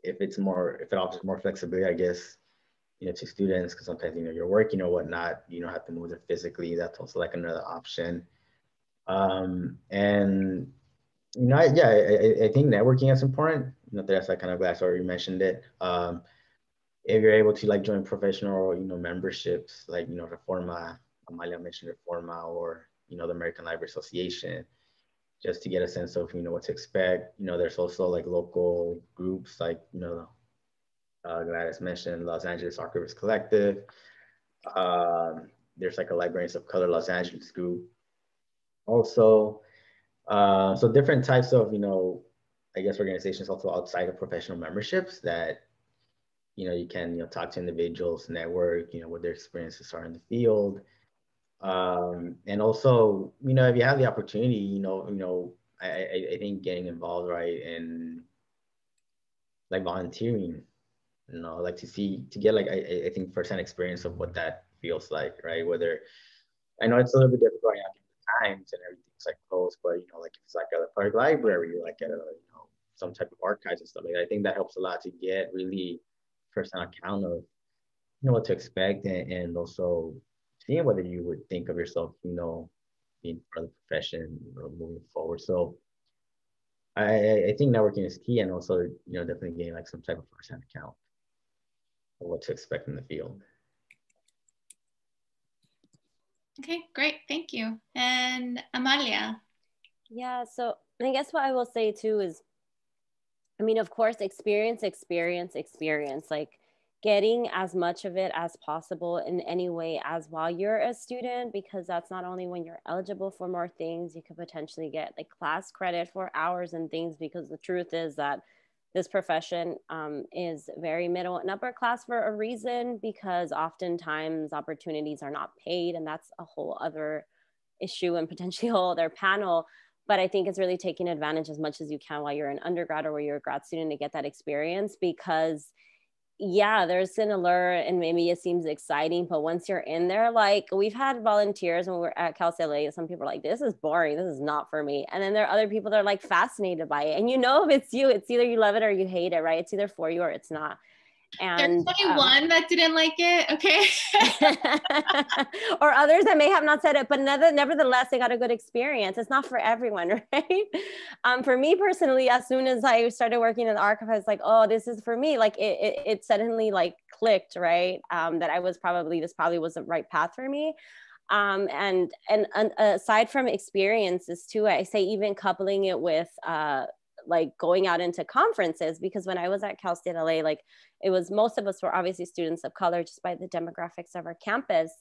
if it's more if it offers more flexibility, I guess, you know, to students because sometimes you know you're working or whatnot, you don't have to move there physically. That's also like another option. Um, and you know, I, yeah, I, I, think networking is important. You know, that's like kind of Gladys already mentioned it. Um, if you're able to like join professional, you know, memberships like you know Reforma, Amalia mentioned Reforma, or you know the American Library Association, just to get a sense of you know what to expect. You know, there's also like local groups like you know, uh, Gladys mentioned Los Angeles Archivist Collective. Um, there's like a Librarians of Color Los Angeles group also. Uh, so different types of, you know, I guess organizations also outside of professional memberships that, you know, you can, you know, talk to individuals, network, you know, what their experiences are in the field. Um, and also, you know, if you have the opportunity, you know, you know, I, I, think getting involved, right, in like volunteering, you know, like to see, to get like, I, I think firsthand experience of what that feels like, right? Whether, I know it's a little bit difficult right now times and everything's like closed, but you know, like if it's like a public library, like at a, you know, some type of archives and stuff like that, I think that helps a lot to get really first-hand account of you know what to expect and, and also seeing whether you would think of yourself, you know, being part of the profession or moving forward. So I, I think networking is key and also, you know, definitely getting like some type of first-hand account of what to expect in the field. Okay, great. Thank you. And Amalia. Yeah, so I guess what I will say too is I mean, of course, experience, experience, experience, like getting as much of it as possible in any way as while you're a student, because that's not only when you're eligible for more things, you could potentially get like class credit for hours and things, because the truth is that this profession um, is very middle and upper class for a reason, because oftentimes opportunities are not paid, and that's a whole other issue and potentially whole other panel. But I think it's really taking advantage as much as you can while you're an undergrad or you're a grad student to get that experience because yeah, there's an allure and maybe it seems exciting, but once you're in there, like we've had volunteers when we're at Cal State LA, some people are like, this is boring, this is not for me. And then there are other people that are like fascinated by it. And you know, if it's you, it's either you love it or you hate it, right? It's either for you or it's not. And there's only um, one that didn't like it, okay? or others that may have not said it, but nevertheless, they got a good experience. It's not for everyone, right? Um, for me personally, as soon as I started working in the archive, I was like, oh, this is for me. Like it, it, it suddenly like clicked, right? Um, that I was probably, this probably was the right path for me. Um, and, and, and aside from experiences too, I say even coupling it with uh, like going out into conferences because when I was at Cal State LA, like it was most of us were obviously students of color just by the demographics of our campus.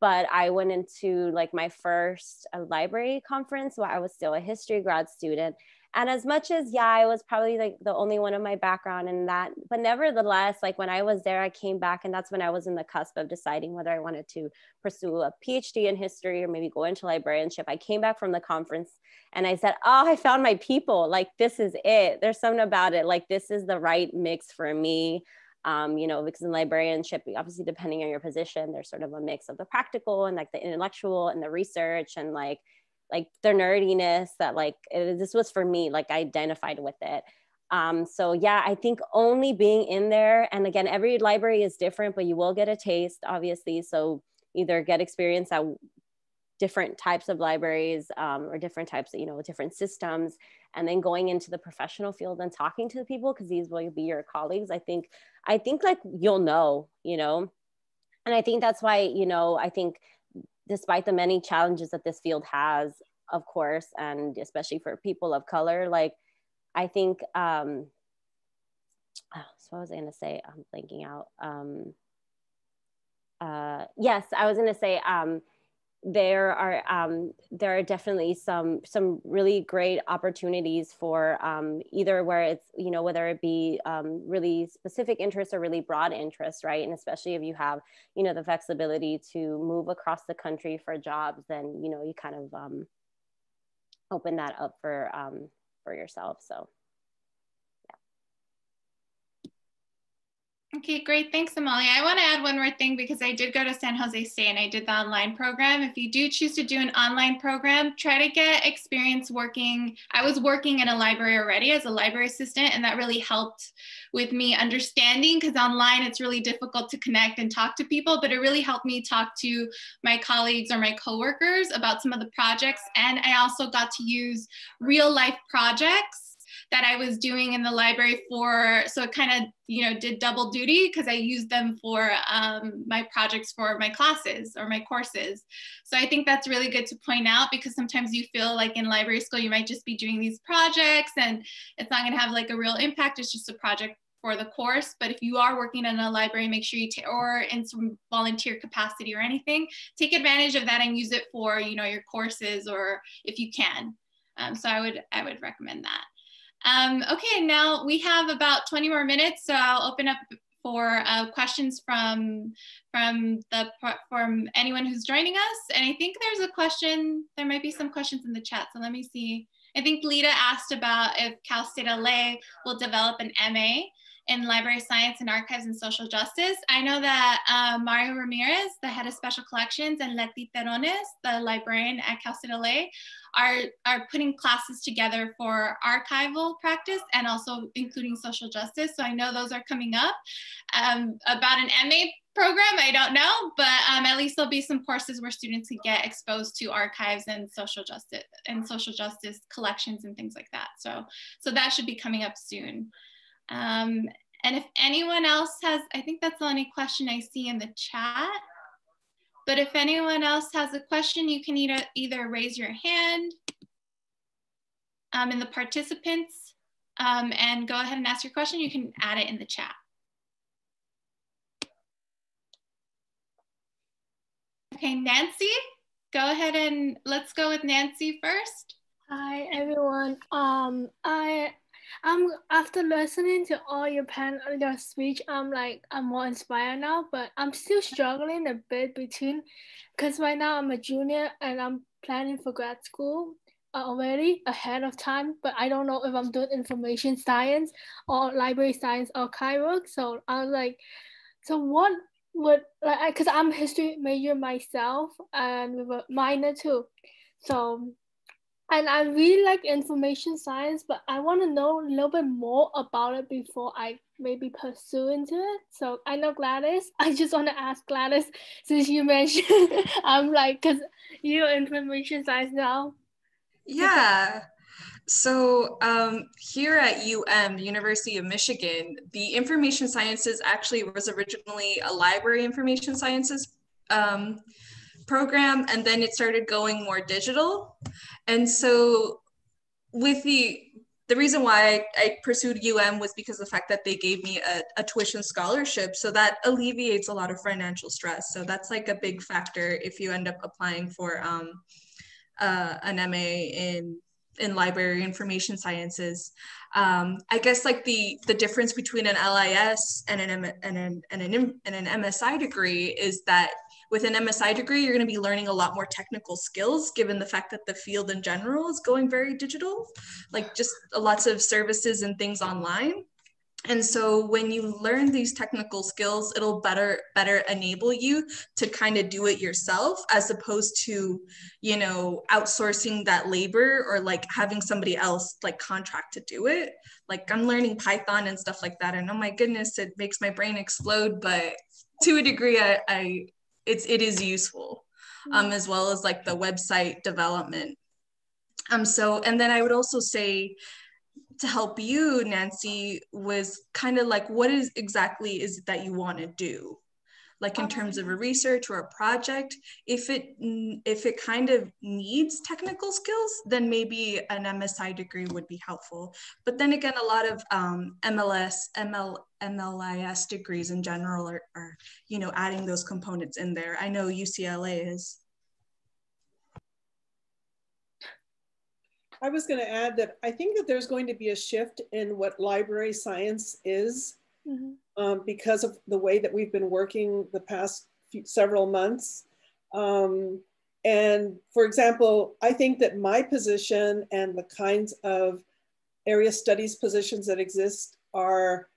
But I went into like my first uh, library conference while I was still a history grad student and as much as yeah i was probably like the only one of my background in that but nevertheless like when i was there i came back and that's when i was in the cusp of deciding whether i wanted to pursue a phd in history or maybe go into librarianship. I came back from the conference and i said oh i found my people. Like this is it. There's something about it. Like this is the right mix for me. Um, you know, because in librarianship, obviously depending on your position, there's sort of a mix of the practical and like the intellectual and the research and like like their nerdiness that like it, this was for me like i identified with it. Um, so yeah i think only being in there and again every library is different but you will get a taste obviously. So either get experience at different types of libraries um, or different types of you know different systems and then going into the professional field and talking to the people because these will be your colleagues. I think i think like you'll know you know? And i think that's why you know i think despite the many challenges that this field has, of course, and especially for people of color, like I think, um, oh, so what was I to say? I'm blanking out. Um, uh, yes, I was going to say, um, there are um, there are definitely some some really great opportunities for um, either where it's you know whether it be um, really specific interests or really broad interests right? And especially if you have you know the flexibility to move across the country for jobs then you know you kind of um, open that up for um, for yourself. So Okay, great. Thanks, Amalia. I want to add one more thing because I did go to San Jose State and I did the online program. If you do choose to do an online program, try to get experience working. I was working in a library already as a library assistant, and that really helped with me understanding because online it's really difficult to connect and talk to people, but it really helped me talk to my colleagues or my coworkers about some of the projects. And I also got to use real life projects that I was doing in the library for, so it kind of, you know, did double duty because I used them for um, my projects for my classes or my courses. So I think that's really good to point out because sometimes you feel like in library school, you might just be doing these projects and it's not gonna have like a real impact. It's just a project for the course. But if you are working in a library, make sure you take, or in some volunteer capacity or anything, take advantage of that and use it for, you know, your courses or if you can. Um, so I would, I would recommend that. Um, okay, now we have about 20 more minutes, so I'll open up for uh, questions from from the from anyone who's joining us. And I think there's a question. There might be some questions in the chat. So let me see. I think Lita asked about if Cal State LA will develop an MA in library science and archives and social justice. I know that uh, Mario Ramirez, the head of special collections, and Leti Terrones, the librarian at Cal State LA, are, are putting classes together for archival practice and also including social justice. So I know those are coming up. Um, about an MA program, I don't know, but um, at least there'll be some courses where students can get exposed to archives and social justice and social justice collections and things like that. So, so that should be coming up soon. Um, and if anyone else has, I think that's the only question I see in the chat. But if anyone else has a question, you can either, either raise your hand um, in the participants um, and go ahead and ask your question. You can add it in the chat. Okay, Nancy, go ahead and let's go with Nancy first. Hi everyone. Um, I I'm after listening to all your pen your speech, I'm like I'm more inspired now, but I'm still struggling a bit between because right now I'm a junior and I'm planning for grad school uh, already ahead of time, but I don't know if I'm doing information science or library science or work. So I was like, so what would like because I'm history major myself and with a minor too. So and I really like information science, but I want to know a little bit more about it before I maybe pursue into it. So I know Gladys. I just want to ask Gladys, since you mentioned, I'm like, cause you're information science now. Yeah. So um, here at UM, University of Michigan, the information sciences actually was originally a library information sciences um, program and then it started going more digital. And so with the the reason why I, pursued um was because the fact that they gave me a, a tuition scholarship. So that alleviates a lot of financial stress. So that's like a big factor if you end up applying for um, uh, an ma in in library information sciences. Um, i guess like the the difference between an lis and an, and an, and an, and an msi degree is that with an MSI degree, you're going to be learning a lot more technical skills given the fact that the field in general is going very digital, like just lots of services and things online. And so when you learn these technical skills, it'll better better enable you to kind of do it yourself as opposed to, you know, outsourcing that labor or like having somebody else like contract to do it. Like I'm learning Python and stuff like that. And oh my goodness, it makes my brain explode. But to a degree, I, I it's it is useful um, as well as like the website development. Um so and then i would also say to help you nancy was kind of like what is exactly is it that you want to do like in terms of a research or a project if it if it kind of needs technical skills then maybe an msi degree would be helpful. But then again a lot of um, mls ml mlis degrees in general are, are you know adding those components in there. I know ucla is. I was going to add that I think that there's going to be a shift in what library science is mm-hmm. um, because of the way that we've been working the past few, several months. Um, and for example, I think that my position and the kinds of area studies positions that exist are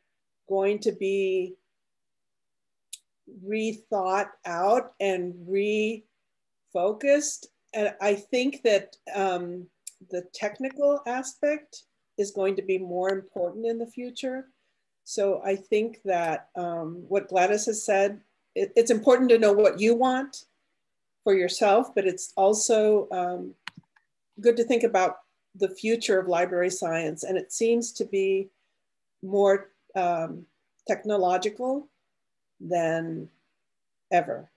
going to be rethought out and refocused. And I think that um, the technical aspect is going to be more important in the future. So I think that um, what Gladys has said, it, it's important to know what you want for yourself, but it's also um, good to think about the future of library science. And it seems to be more um, technological than ever.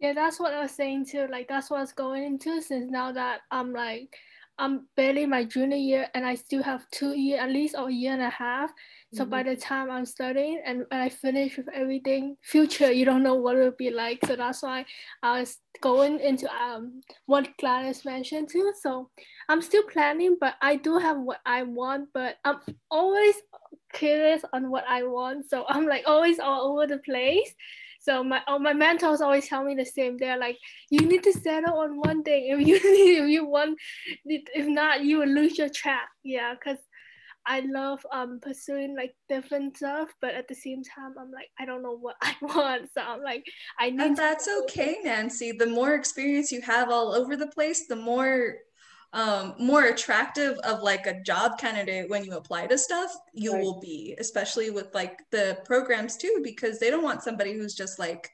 Yeah, that's what I was saying too. Like that's what I was going into since now that I'm like I'm barely my junior year and I still have two year at least or a year and a half. So mm-hmm. by the time I'm studying and when I finish with everything, future you don't know what it will be like. So that's why I was going into um what Gladys mentioned too. So I'm still planning, but I do have what I want, but I'm always curious on what I want. So I'm like always all over the place. So my oh, my mentors always tell me the same. They're like, you need to settle on one thing. If you if you want, if not, you will lose your track. Yeah, because I love um pursuing like different stuff, but at the same time, I'm like I don't know what I want. So I'm like I need. And that's okay, Nancy. The more experience you have all over the place, the more um, more attractive of like a job candidate when you apply to stuff you right. will be especially with like the programs too because they don't want somebody who's just like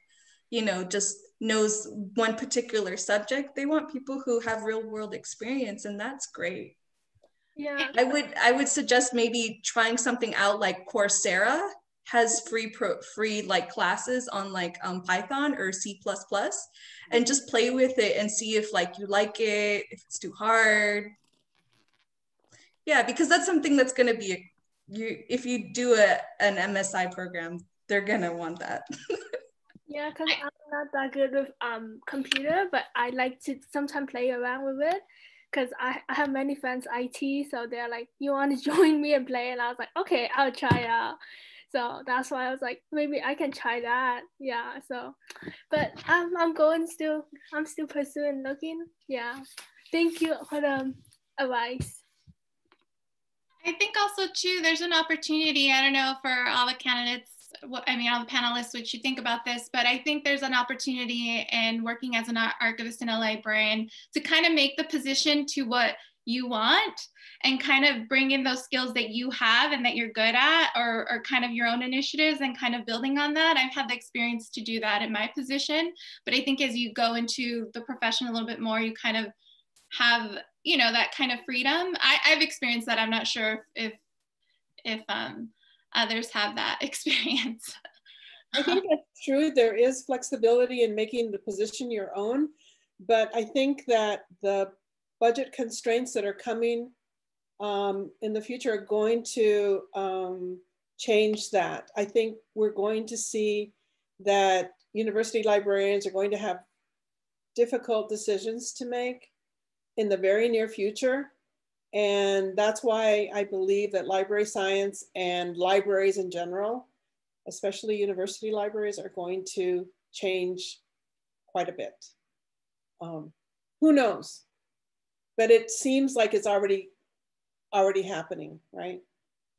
you know just knows one particular subject. They want people who have real world experience and that's great. Yeah. I would i would suggest maybe trying something out like coursera has free pro free like classes on like um, python or c++ and just play with it and see if like you like it if it's too hard yeah because that's something that's going to be a, you if you do a, an msi program they're going to want that yeah because i'm not that good with um computer but i like to sometimes play around with it because I, I have many friends IT, so they're like, you want to join me and play? And I was like, okay, I'll try out. So that's why I was like, maybe I can try that. Yeah. So, but I'm, I'm going still, I'm still pursuing looking. Yeah. Thank you for the advice. I think also too, there's an opportunity. I don't know for all the candidates, what I mean, all the panelists, what you think about this, but I think there's an opportunity in working as an archivist and a librarian to kind of make the position to what you want and kind of bring in those skills that you have and that you're good at or, or kind of your own initiatives and kind of building on that. I've had the experience to do that in my position, but I think as you go into the profession a little bit more, you kind of have, you know, that kind of freedom. I, I've experienced that. I'm not sure if, if um, others have that experience. I think that's true. There is flexibility in making the position your own, but I think that the budget constraints that are coming um, in the future are going to um, change that. I think we're going to see that university librarians are going to have difficult decisions to make in the very near future. And that's why I believe that library science and libraries in general, especially university libraries, are going to change quite a bit. Um, who knows? But it seems like it's already already happening, right?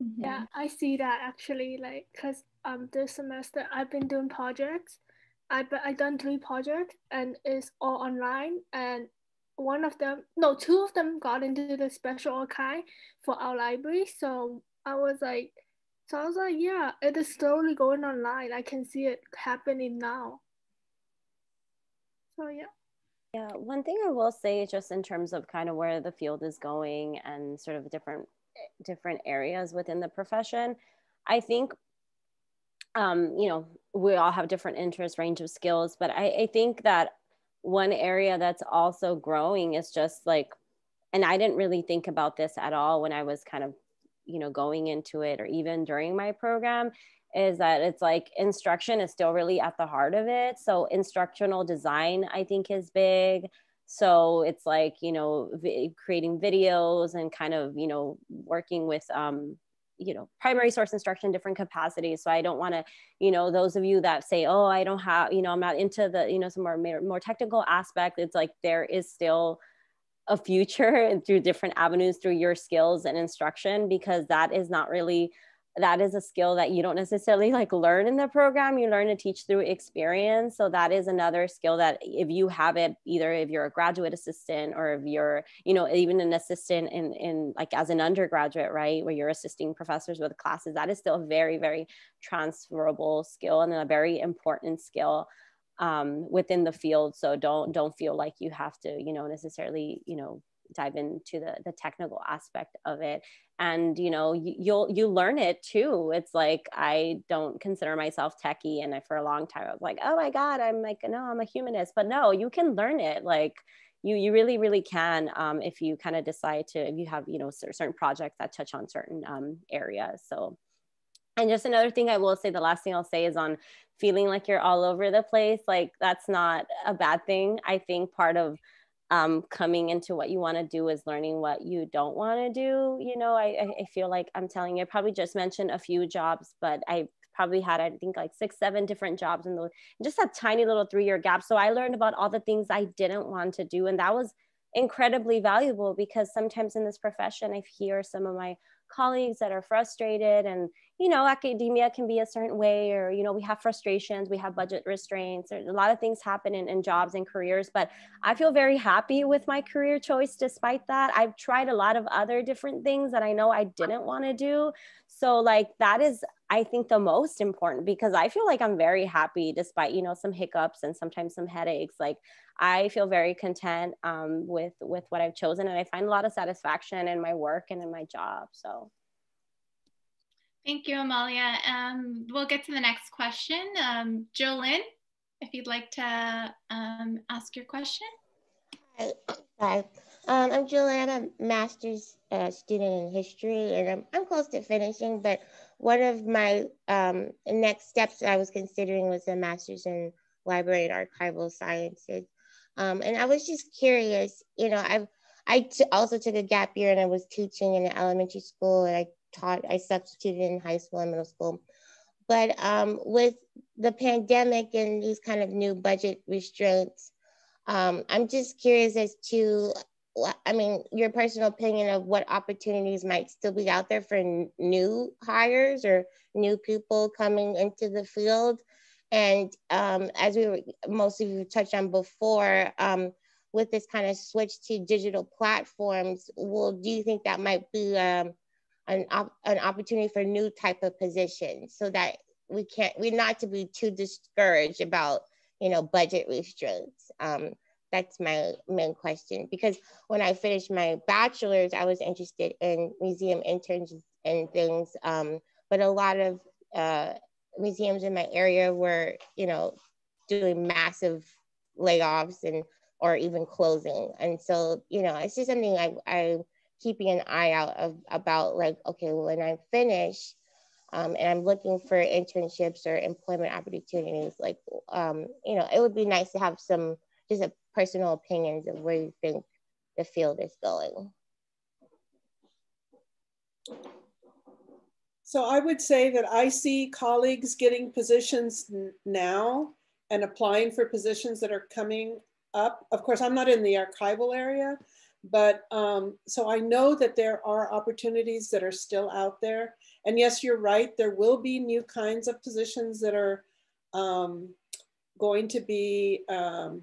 Mm-hmm. Yeah, I see that actually. Like, cause um this semester I've been doing projects. I but I done three projects and it's all online. And one of them, no, two of them got into the special archive for our library. So I was like, so I was like, yeah, it is slowly going online. I can see it happening now. So yeah. Yeah, one thing I will say, just in terms of kind of where the field is going and sort of different different areas within the profession, I think, um, you know, we all have different interests, range of skills, but I, I think that one area that's also growing is just like, and I didn't really think about this at all when I was kind of, you know, going into it or even during my program is that it's like instruction is still really at the heart of it. So instructional design, I think, is big. So it's like, you know, creating videos and kind of, you know, working with, um, you know, primary source instruction, different capacities. So I don't want to, you know, those of you that say, oh, I don't have, you know, I'm not into the, you know, some more, more technical aspect. It's like there is still a future through different avenues through your skills and instruction because that is not really that is a skill that you don't necessarily like learn in the program you learn to teach through experience. So that is another skill that if you have it either if you're a graduate assistant or if you're you know even an assistant in in like as an undergraduate right where you're assisting professors with classes that is still a very very transferable skill and a very important skill um, within the field. So don't don't feel like you have to you know necessarily you know dive into the the technical aspect of it and you know you, you'll you learn it too. It's like i don't consider myself techie and I, for a long time i was like oh my god i'm like no i'm a humanist. But no you can learn it like you you really really can um, if you kind of decide to if you have you know certain projects that touch on certain um, areas. So and just another thing i will say the last thing i'll say is on feeling like you're all over the place like that's not a bad thing. I think part of um, coming into what you want to do is learning what you don't want to do. You know, I, I feel like I'm telling you, I probably just mentioned a few jobs, but I probably had, I think like six, seven different jobs in the, just a tiny little three year gap. So I learned about all the things I didn't want to do. And that was incredibly valuable because sometimes in this profession, I hear some of my colleagues that are frustrated and you know academia can be a certain way or you know we have frustrations we have budget restraints there's a lot of things happen in, in jobs and careers but i feel very happy with my career choice despite that. I've tried a lot of other different things that i know i didn't want to do. So like that is i think the most important because i feel like i'm very happy despite you know some hiccups and sometimes some headaches like i feel very content um, with with what i've chosen and i find a lot of satisfaction in my work and in my job so Thank you, Amalia. Um, we'll get to the next question. Um, Jolyn, if you'd like to um, ask your question. Hi, Hi. Um, I'm Jolyn. I'm a master's uh, student in history, and I'm, I'm close to finishing. But one of my um, next steps I was considering was a master's in library and archival sciences. Um, and I was just curious, you know, I've I also took a gap year and I was teaching in elementary school, and I taught, I substituted in high school and middle school. But um, with the pandemic and these kind of new budget restraints, um, I'm just curious as to, I mean, your personal opinion of what opportunities might still be out there for new hires or new people coming into the field. And um, as we were, most of you touched on before, um, with this kind of switch to digital platforms, well, do you think that might be um, an, op- an opportunity for new type of positions so that we can't we're not to be too discouraged about you know budget restraints um, that's my main question because when i finished my bachelor's i was interested in museum interns and things um, but a lot of uh, museums in my area were you know doing massive layoffs and or even closing. And so you know it's just something i, I keeping an eye out of about like, okay, when I finish um, and I'm looking for internships or employment opportunities, like, um, you know, it would be nice to have some just a personal opinions of where you think the field is going. So I would say that I see colleagues getting positions now and applying for positions that are coming up. Of course, I'm not in the archival area, but um, so I know that there are opportunities that are still out there. And yes, you're right, there will be new kinds of positions that are um, going to be, um,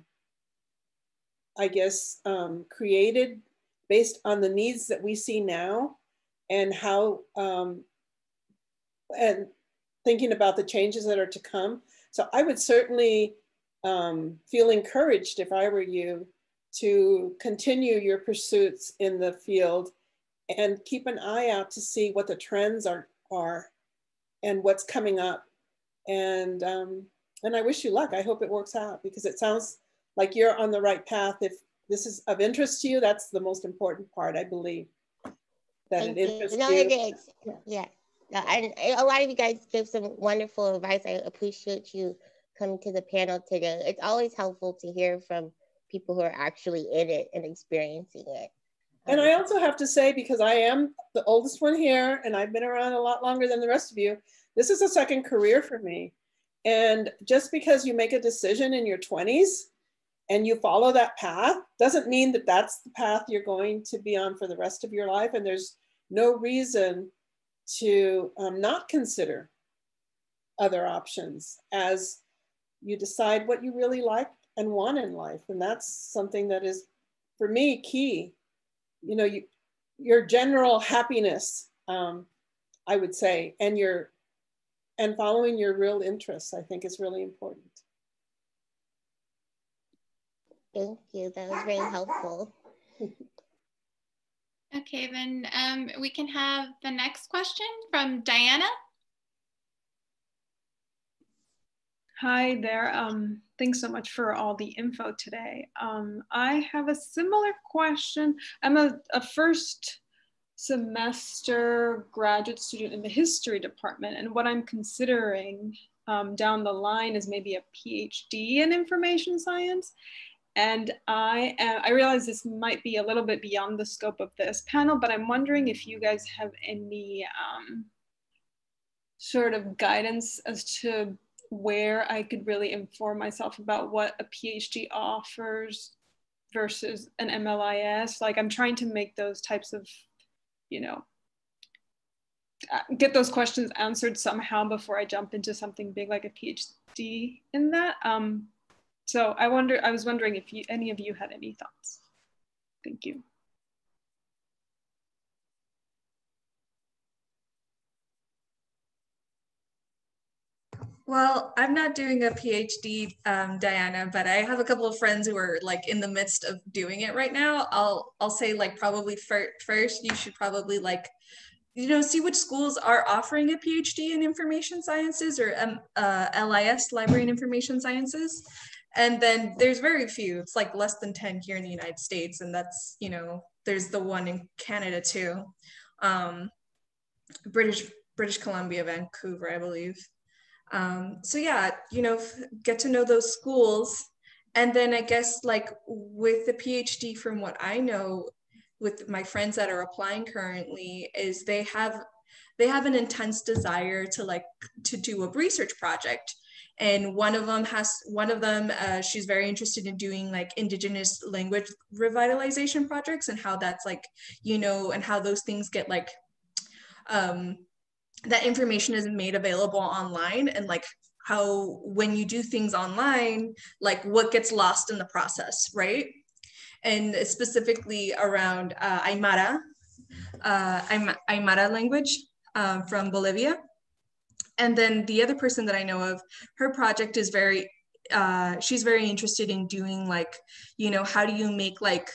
I guess, um, created based on the needs that we see now and how, um, and thinking about the changes that are to come. So I would certainly um, feel encouraged if I were you to continue your pursuits in the field and keep an eye out to see what the trends are, are and what's coming up. And, um, and I wish you luck. I hope it works out because it sounds like you're on the right path. If this is of interest to you, that's the most important part, I believe. That Thank it interests you. No, it is. Yeah. No, and a lot of you guys give some wonderful advice. I appreciate you coming to the panel today. It's always helpful to hear from people who are actually in it and experiencing it. And um, I also have to say, because I am the oldest one here and I've been around a lot longer than the rest of you, this is a second career for me. And just because you make a decision in your 20s and you follow that path doesn't mean that that's the path you're going to be on for the rest of your life. And there's no reason to um, not consider other options as you decide what you really like and want in life. And that's something that is, for me, key. You know, you, your general happiness, um, I would say, and your and following your real interests, I think is really important. Thank you. That was very helpful. okay, then um, we can have the next question from Diana. Hi there. Um, thanks so much for all the info today. Um, I have a similar question. I'm a, a first semester graduate student in the history department, and what I'm considering um, down the line is maybe a PhD in information science. And I, uh, I realize this might be a little bit beyond the scope of this panel, but I'm wondering if you guys have any um, sort of guidance as to where I could really inform myself about what a PhD offers versus an MLIS. Like I'm trying to make those types of, you know, uh, get those questions answered somehow before I jump into something big like a PhD in that. Um, so I wonder, I was wondering if you, any of you had any thoughts. Thank you. Well, I'm not doing a PhD, um, Diana, but I have a couple of friends who are like in the midst of doing it right now. I'll I'll say like probably fir- first you should probably like you know see which schools are offering a PhD in information sciences or um, uh, LIS Library and Information Sciences, and then there's very few. It's like less than ten here in the United States, and that's you know there's the one in Canada too, um, British British Columbia, Vancouver, I believe. Um, so yeah, you know, get to know those schools. And then I guess like with the PhD, from what I know, with my friends that are applying currently, is they have they have an intense desire to like to do a research project and one of them has one of them uh, she's very interested in doing like indigenous language revitalization projects and how that's like you know and how those things get like um that information isn't made available online and like how when you do things online like what gets lost in the process right? And specifically around uh, aymara uh, aymara language um, from bolivia and then the other person that i know of her project is very uh, she's very interested in doing like you know how do you make like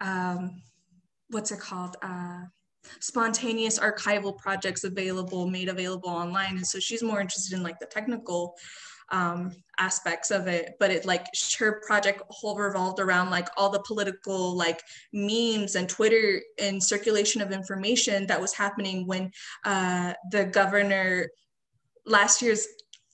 um, what's it called uh, spontaneous archival projects available, made available online. And so she's more interested in like the technical um, aspects of it, but it like her project whole revolved around like all the political like memes and Twitter and circulation of information that was happening when uh, the governor last year's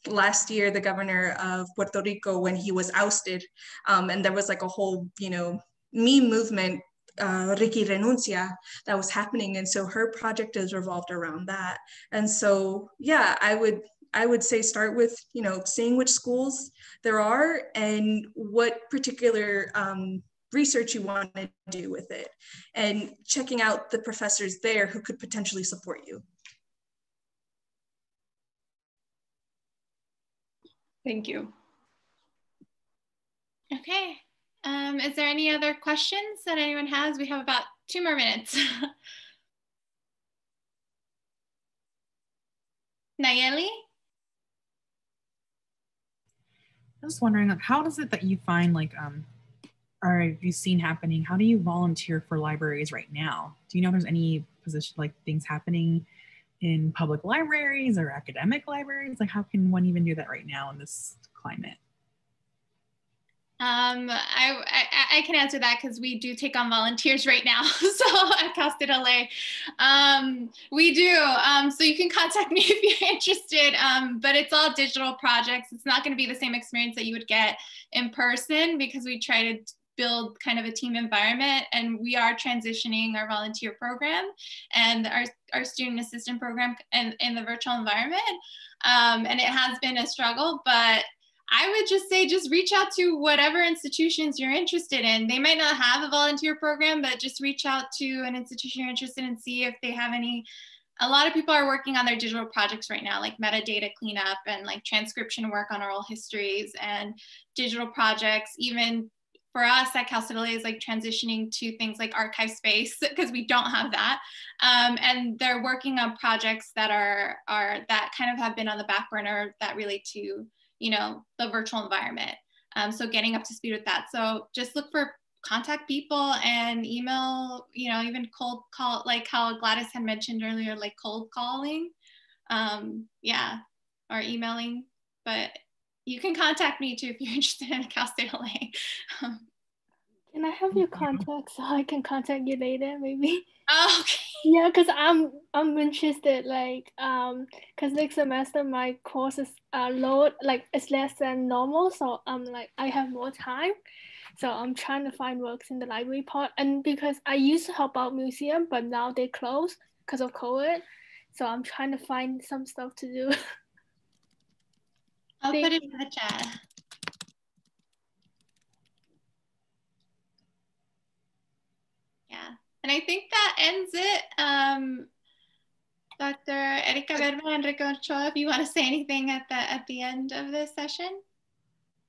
last year the governor of Puerto Rico when he was ousted um, and there was like a whole you know meme movement uh, Ricky Renuncia that was happening. And so her project is revolved around that. And so, yeah, I would I would say start with you know seeing which schools there are and what particular um, research you want to do with it, and checking out the professors there who could potentially support you. Thank you. Okay, um, is there any other questions that anyone has? We have about two more minutes. Nayeli? I was wondering, like, how does it that you find, like, um, or have you seen happening? How do you volunteer for libraries right now? Do you know if there's any position, like, things happening in public libraries or academic libraries? Like, how can one even do that right now in this climate? Um, I, I, I, can answer that because we do take on volunteers right now. so at Cal State LA, um, we do. Um, so you can contact me if you're interested. Um, but it's all digital projects. It's not going to be the same experience that you would get in person because we try to build kind of a team environment and we are transitioning our volunteer program and our, our student assistant program in, in the virtual environment. Um, and it has been a struggle, but I would just say just reach out to whatever institutions you're interested in. They might not have a volunteer program, but just reach out to an institution you're interested in and see if they have any. A lot of people are working on their digital projects right now, like metadata cleanup and like transcription work on oral histories and digital projects. Even for us at Cal LA is like transitioning to things like ArchivesSpace because we don't have that. Um, and they're working on projects that are are that kind of have been on the back burner that relate to you know, the virtual environment. Um, so getting up to speed with that. So just look for contact people and email, you know, even cold call, like how Gladys had mentioned earlier, like cold calling. Um, yeah, or emailing. But you can contact me too if you're interested in Cal State LA. Can I have your contact so I can contact you later, maybe? Oh, okay. Yeah, cause I'm I'm interested. Like, um, cause next semester my courses uh load like it's less than normal, so I'm like I have more time. So I'm trying to find works in the library part. And because I used to help out museum, but now they closed because of COVID. So I'm trying to find some stuff to do. I'll Thank put it in the chat. Yeah, and I think that ends it. Um, Dr. Erika Verma and Enrique Ochoa, if you want to say anything at the at the end of this session.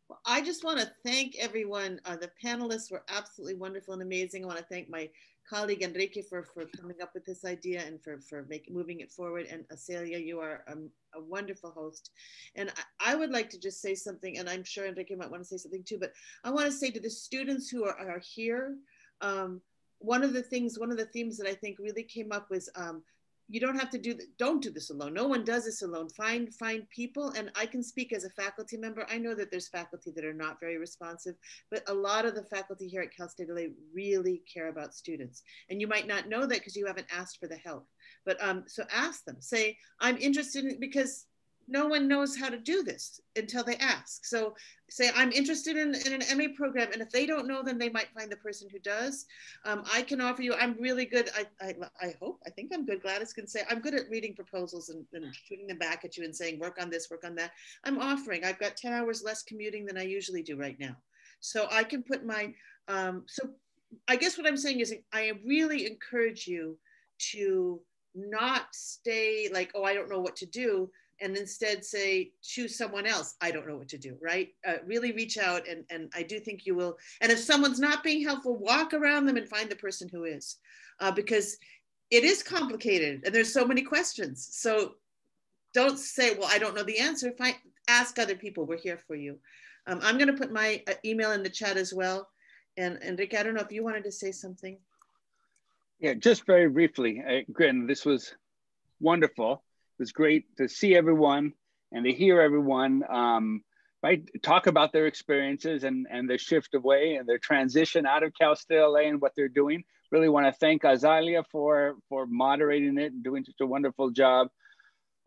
Well, I just want to thank everyone. Uh, the panelists were absolutely wonderful and amazing. I want to thank my colleague Enrique for, for coming up with this idea and for, for making, moving it forward. And Azalea, you are a, a wonderful host. And I, I, would like to just say something, and I'm sure Enrique might want to say something too, but I want to say to the students who are, are here, um, one of the things, one of the themes that I think really came up was um, you don't have to do don't do this alone no one does this alone find find people. And i can speak as a faculty member. I know that there's faculty that are not very responsive but a lot of the faculty here at cal state la really care about students. And you might not know that because you haven't asked for the help. But um, so ask them. Say i'm interested in because no one knows how to do this until they ask. So say, I'm interested in, in an MA program. And if they don't know, then they might find the person who does. Um, I can offer you, I'm really good. I, I, I, hope, I think I'm good. Gladys can say, I'm good at reading proposals and, and shooting them back at you and saying, work on this, work on that. I'm offering, I've got 10 hours less commuting than I usually do right now. So I can put my, um, so I guess what I'm saying is I really encourage you to not stay like, oh, I don't know what to do and instead say choose someone else. I don't know what to do right? Uh, really reach out and and i do think you will and if someone's not being helpful walk around them and find the person who is uh, because it is complicated and there's so many questions. So don't say well i don't know the answer. Find ask other people. We're here for you. Um, i'm going to put my uh, email in the chat as well. And Enrique i don't know if you wanted to say something. Yeah just very briefly again this was wonderful was great to see everyone and to hear everyone um, right talk about their experiences and and their shift away and their transition out of Cal State LA and what they're doing. Really want to thank Azalea for for moderating it and doing such a wonderful job.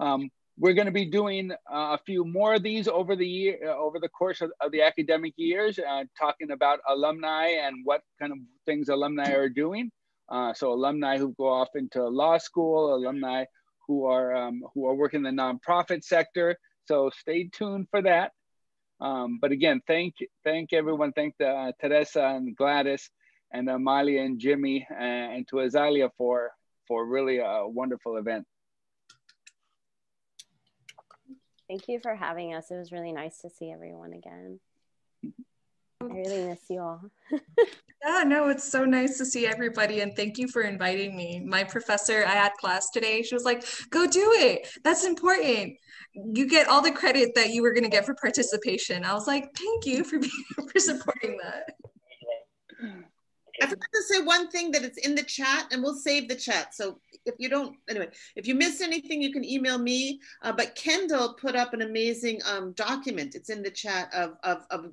Um, we're going to be doing uh, a few more of these over the year, uh, over the course of, of the academic years, uh, talking about alumni and what kind of things alumni are doing. Uh, so alumni who go off into law school, alumni who are um, who are working in the nonprofit sector. So stay tuned for that. Um, but again, thank thank everyone. Thank the, uh, Teresa and Gladys and Amalia and Jimmy uh, and to Azalea for for really a wonderful event. Thank you for having us. It was really nice to see everyone again. I really miss you all. yeah, no, it's so nice to see everybody and thank you for inviting me. My professor, I had class today. She was like, go do it. That's important. You get all the credit that you were going to get for participation. I was like, thank you for being, for supporting that. I forgot to say one thing that it's in the chat and we'll save the chat. So if you don't, anyway, if you miss anything, you can email me. Uh, but Kendall put up an amazing um, document. It's in the chat of, of, of,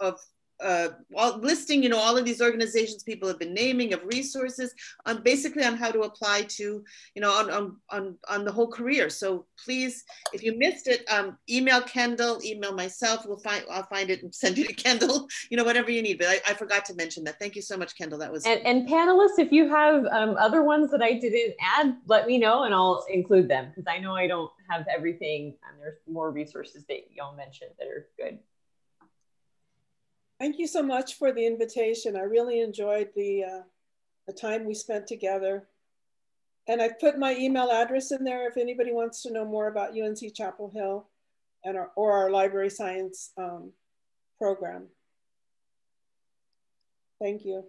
of uh, all, listing, you know, all of these organizations people have been naming of resources on basically on how to apply to, you know, on, on, on, on the whole career. So please, if you missed it, um, email Kendall, email myself, we'll find, I'll find it and send you to Kendall, you know, whatever you need. But I, I forgot to mention that. Thank you so much, Kendall. That was. And, and panelists, if you have um, other ones that I didn't add, let me know and I'll include them because I know I don't have everything and there's more resources that y'all mentioned that are good. Thank you so much for the invitation. I really enjoyed the, uh, the time we spent together. And I've put my email address in there if anybody wants to know more about UNC Chapel Hill and our, or our library science um, program. Thank you.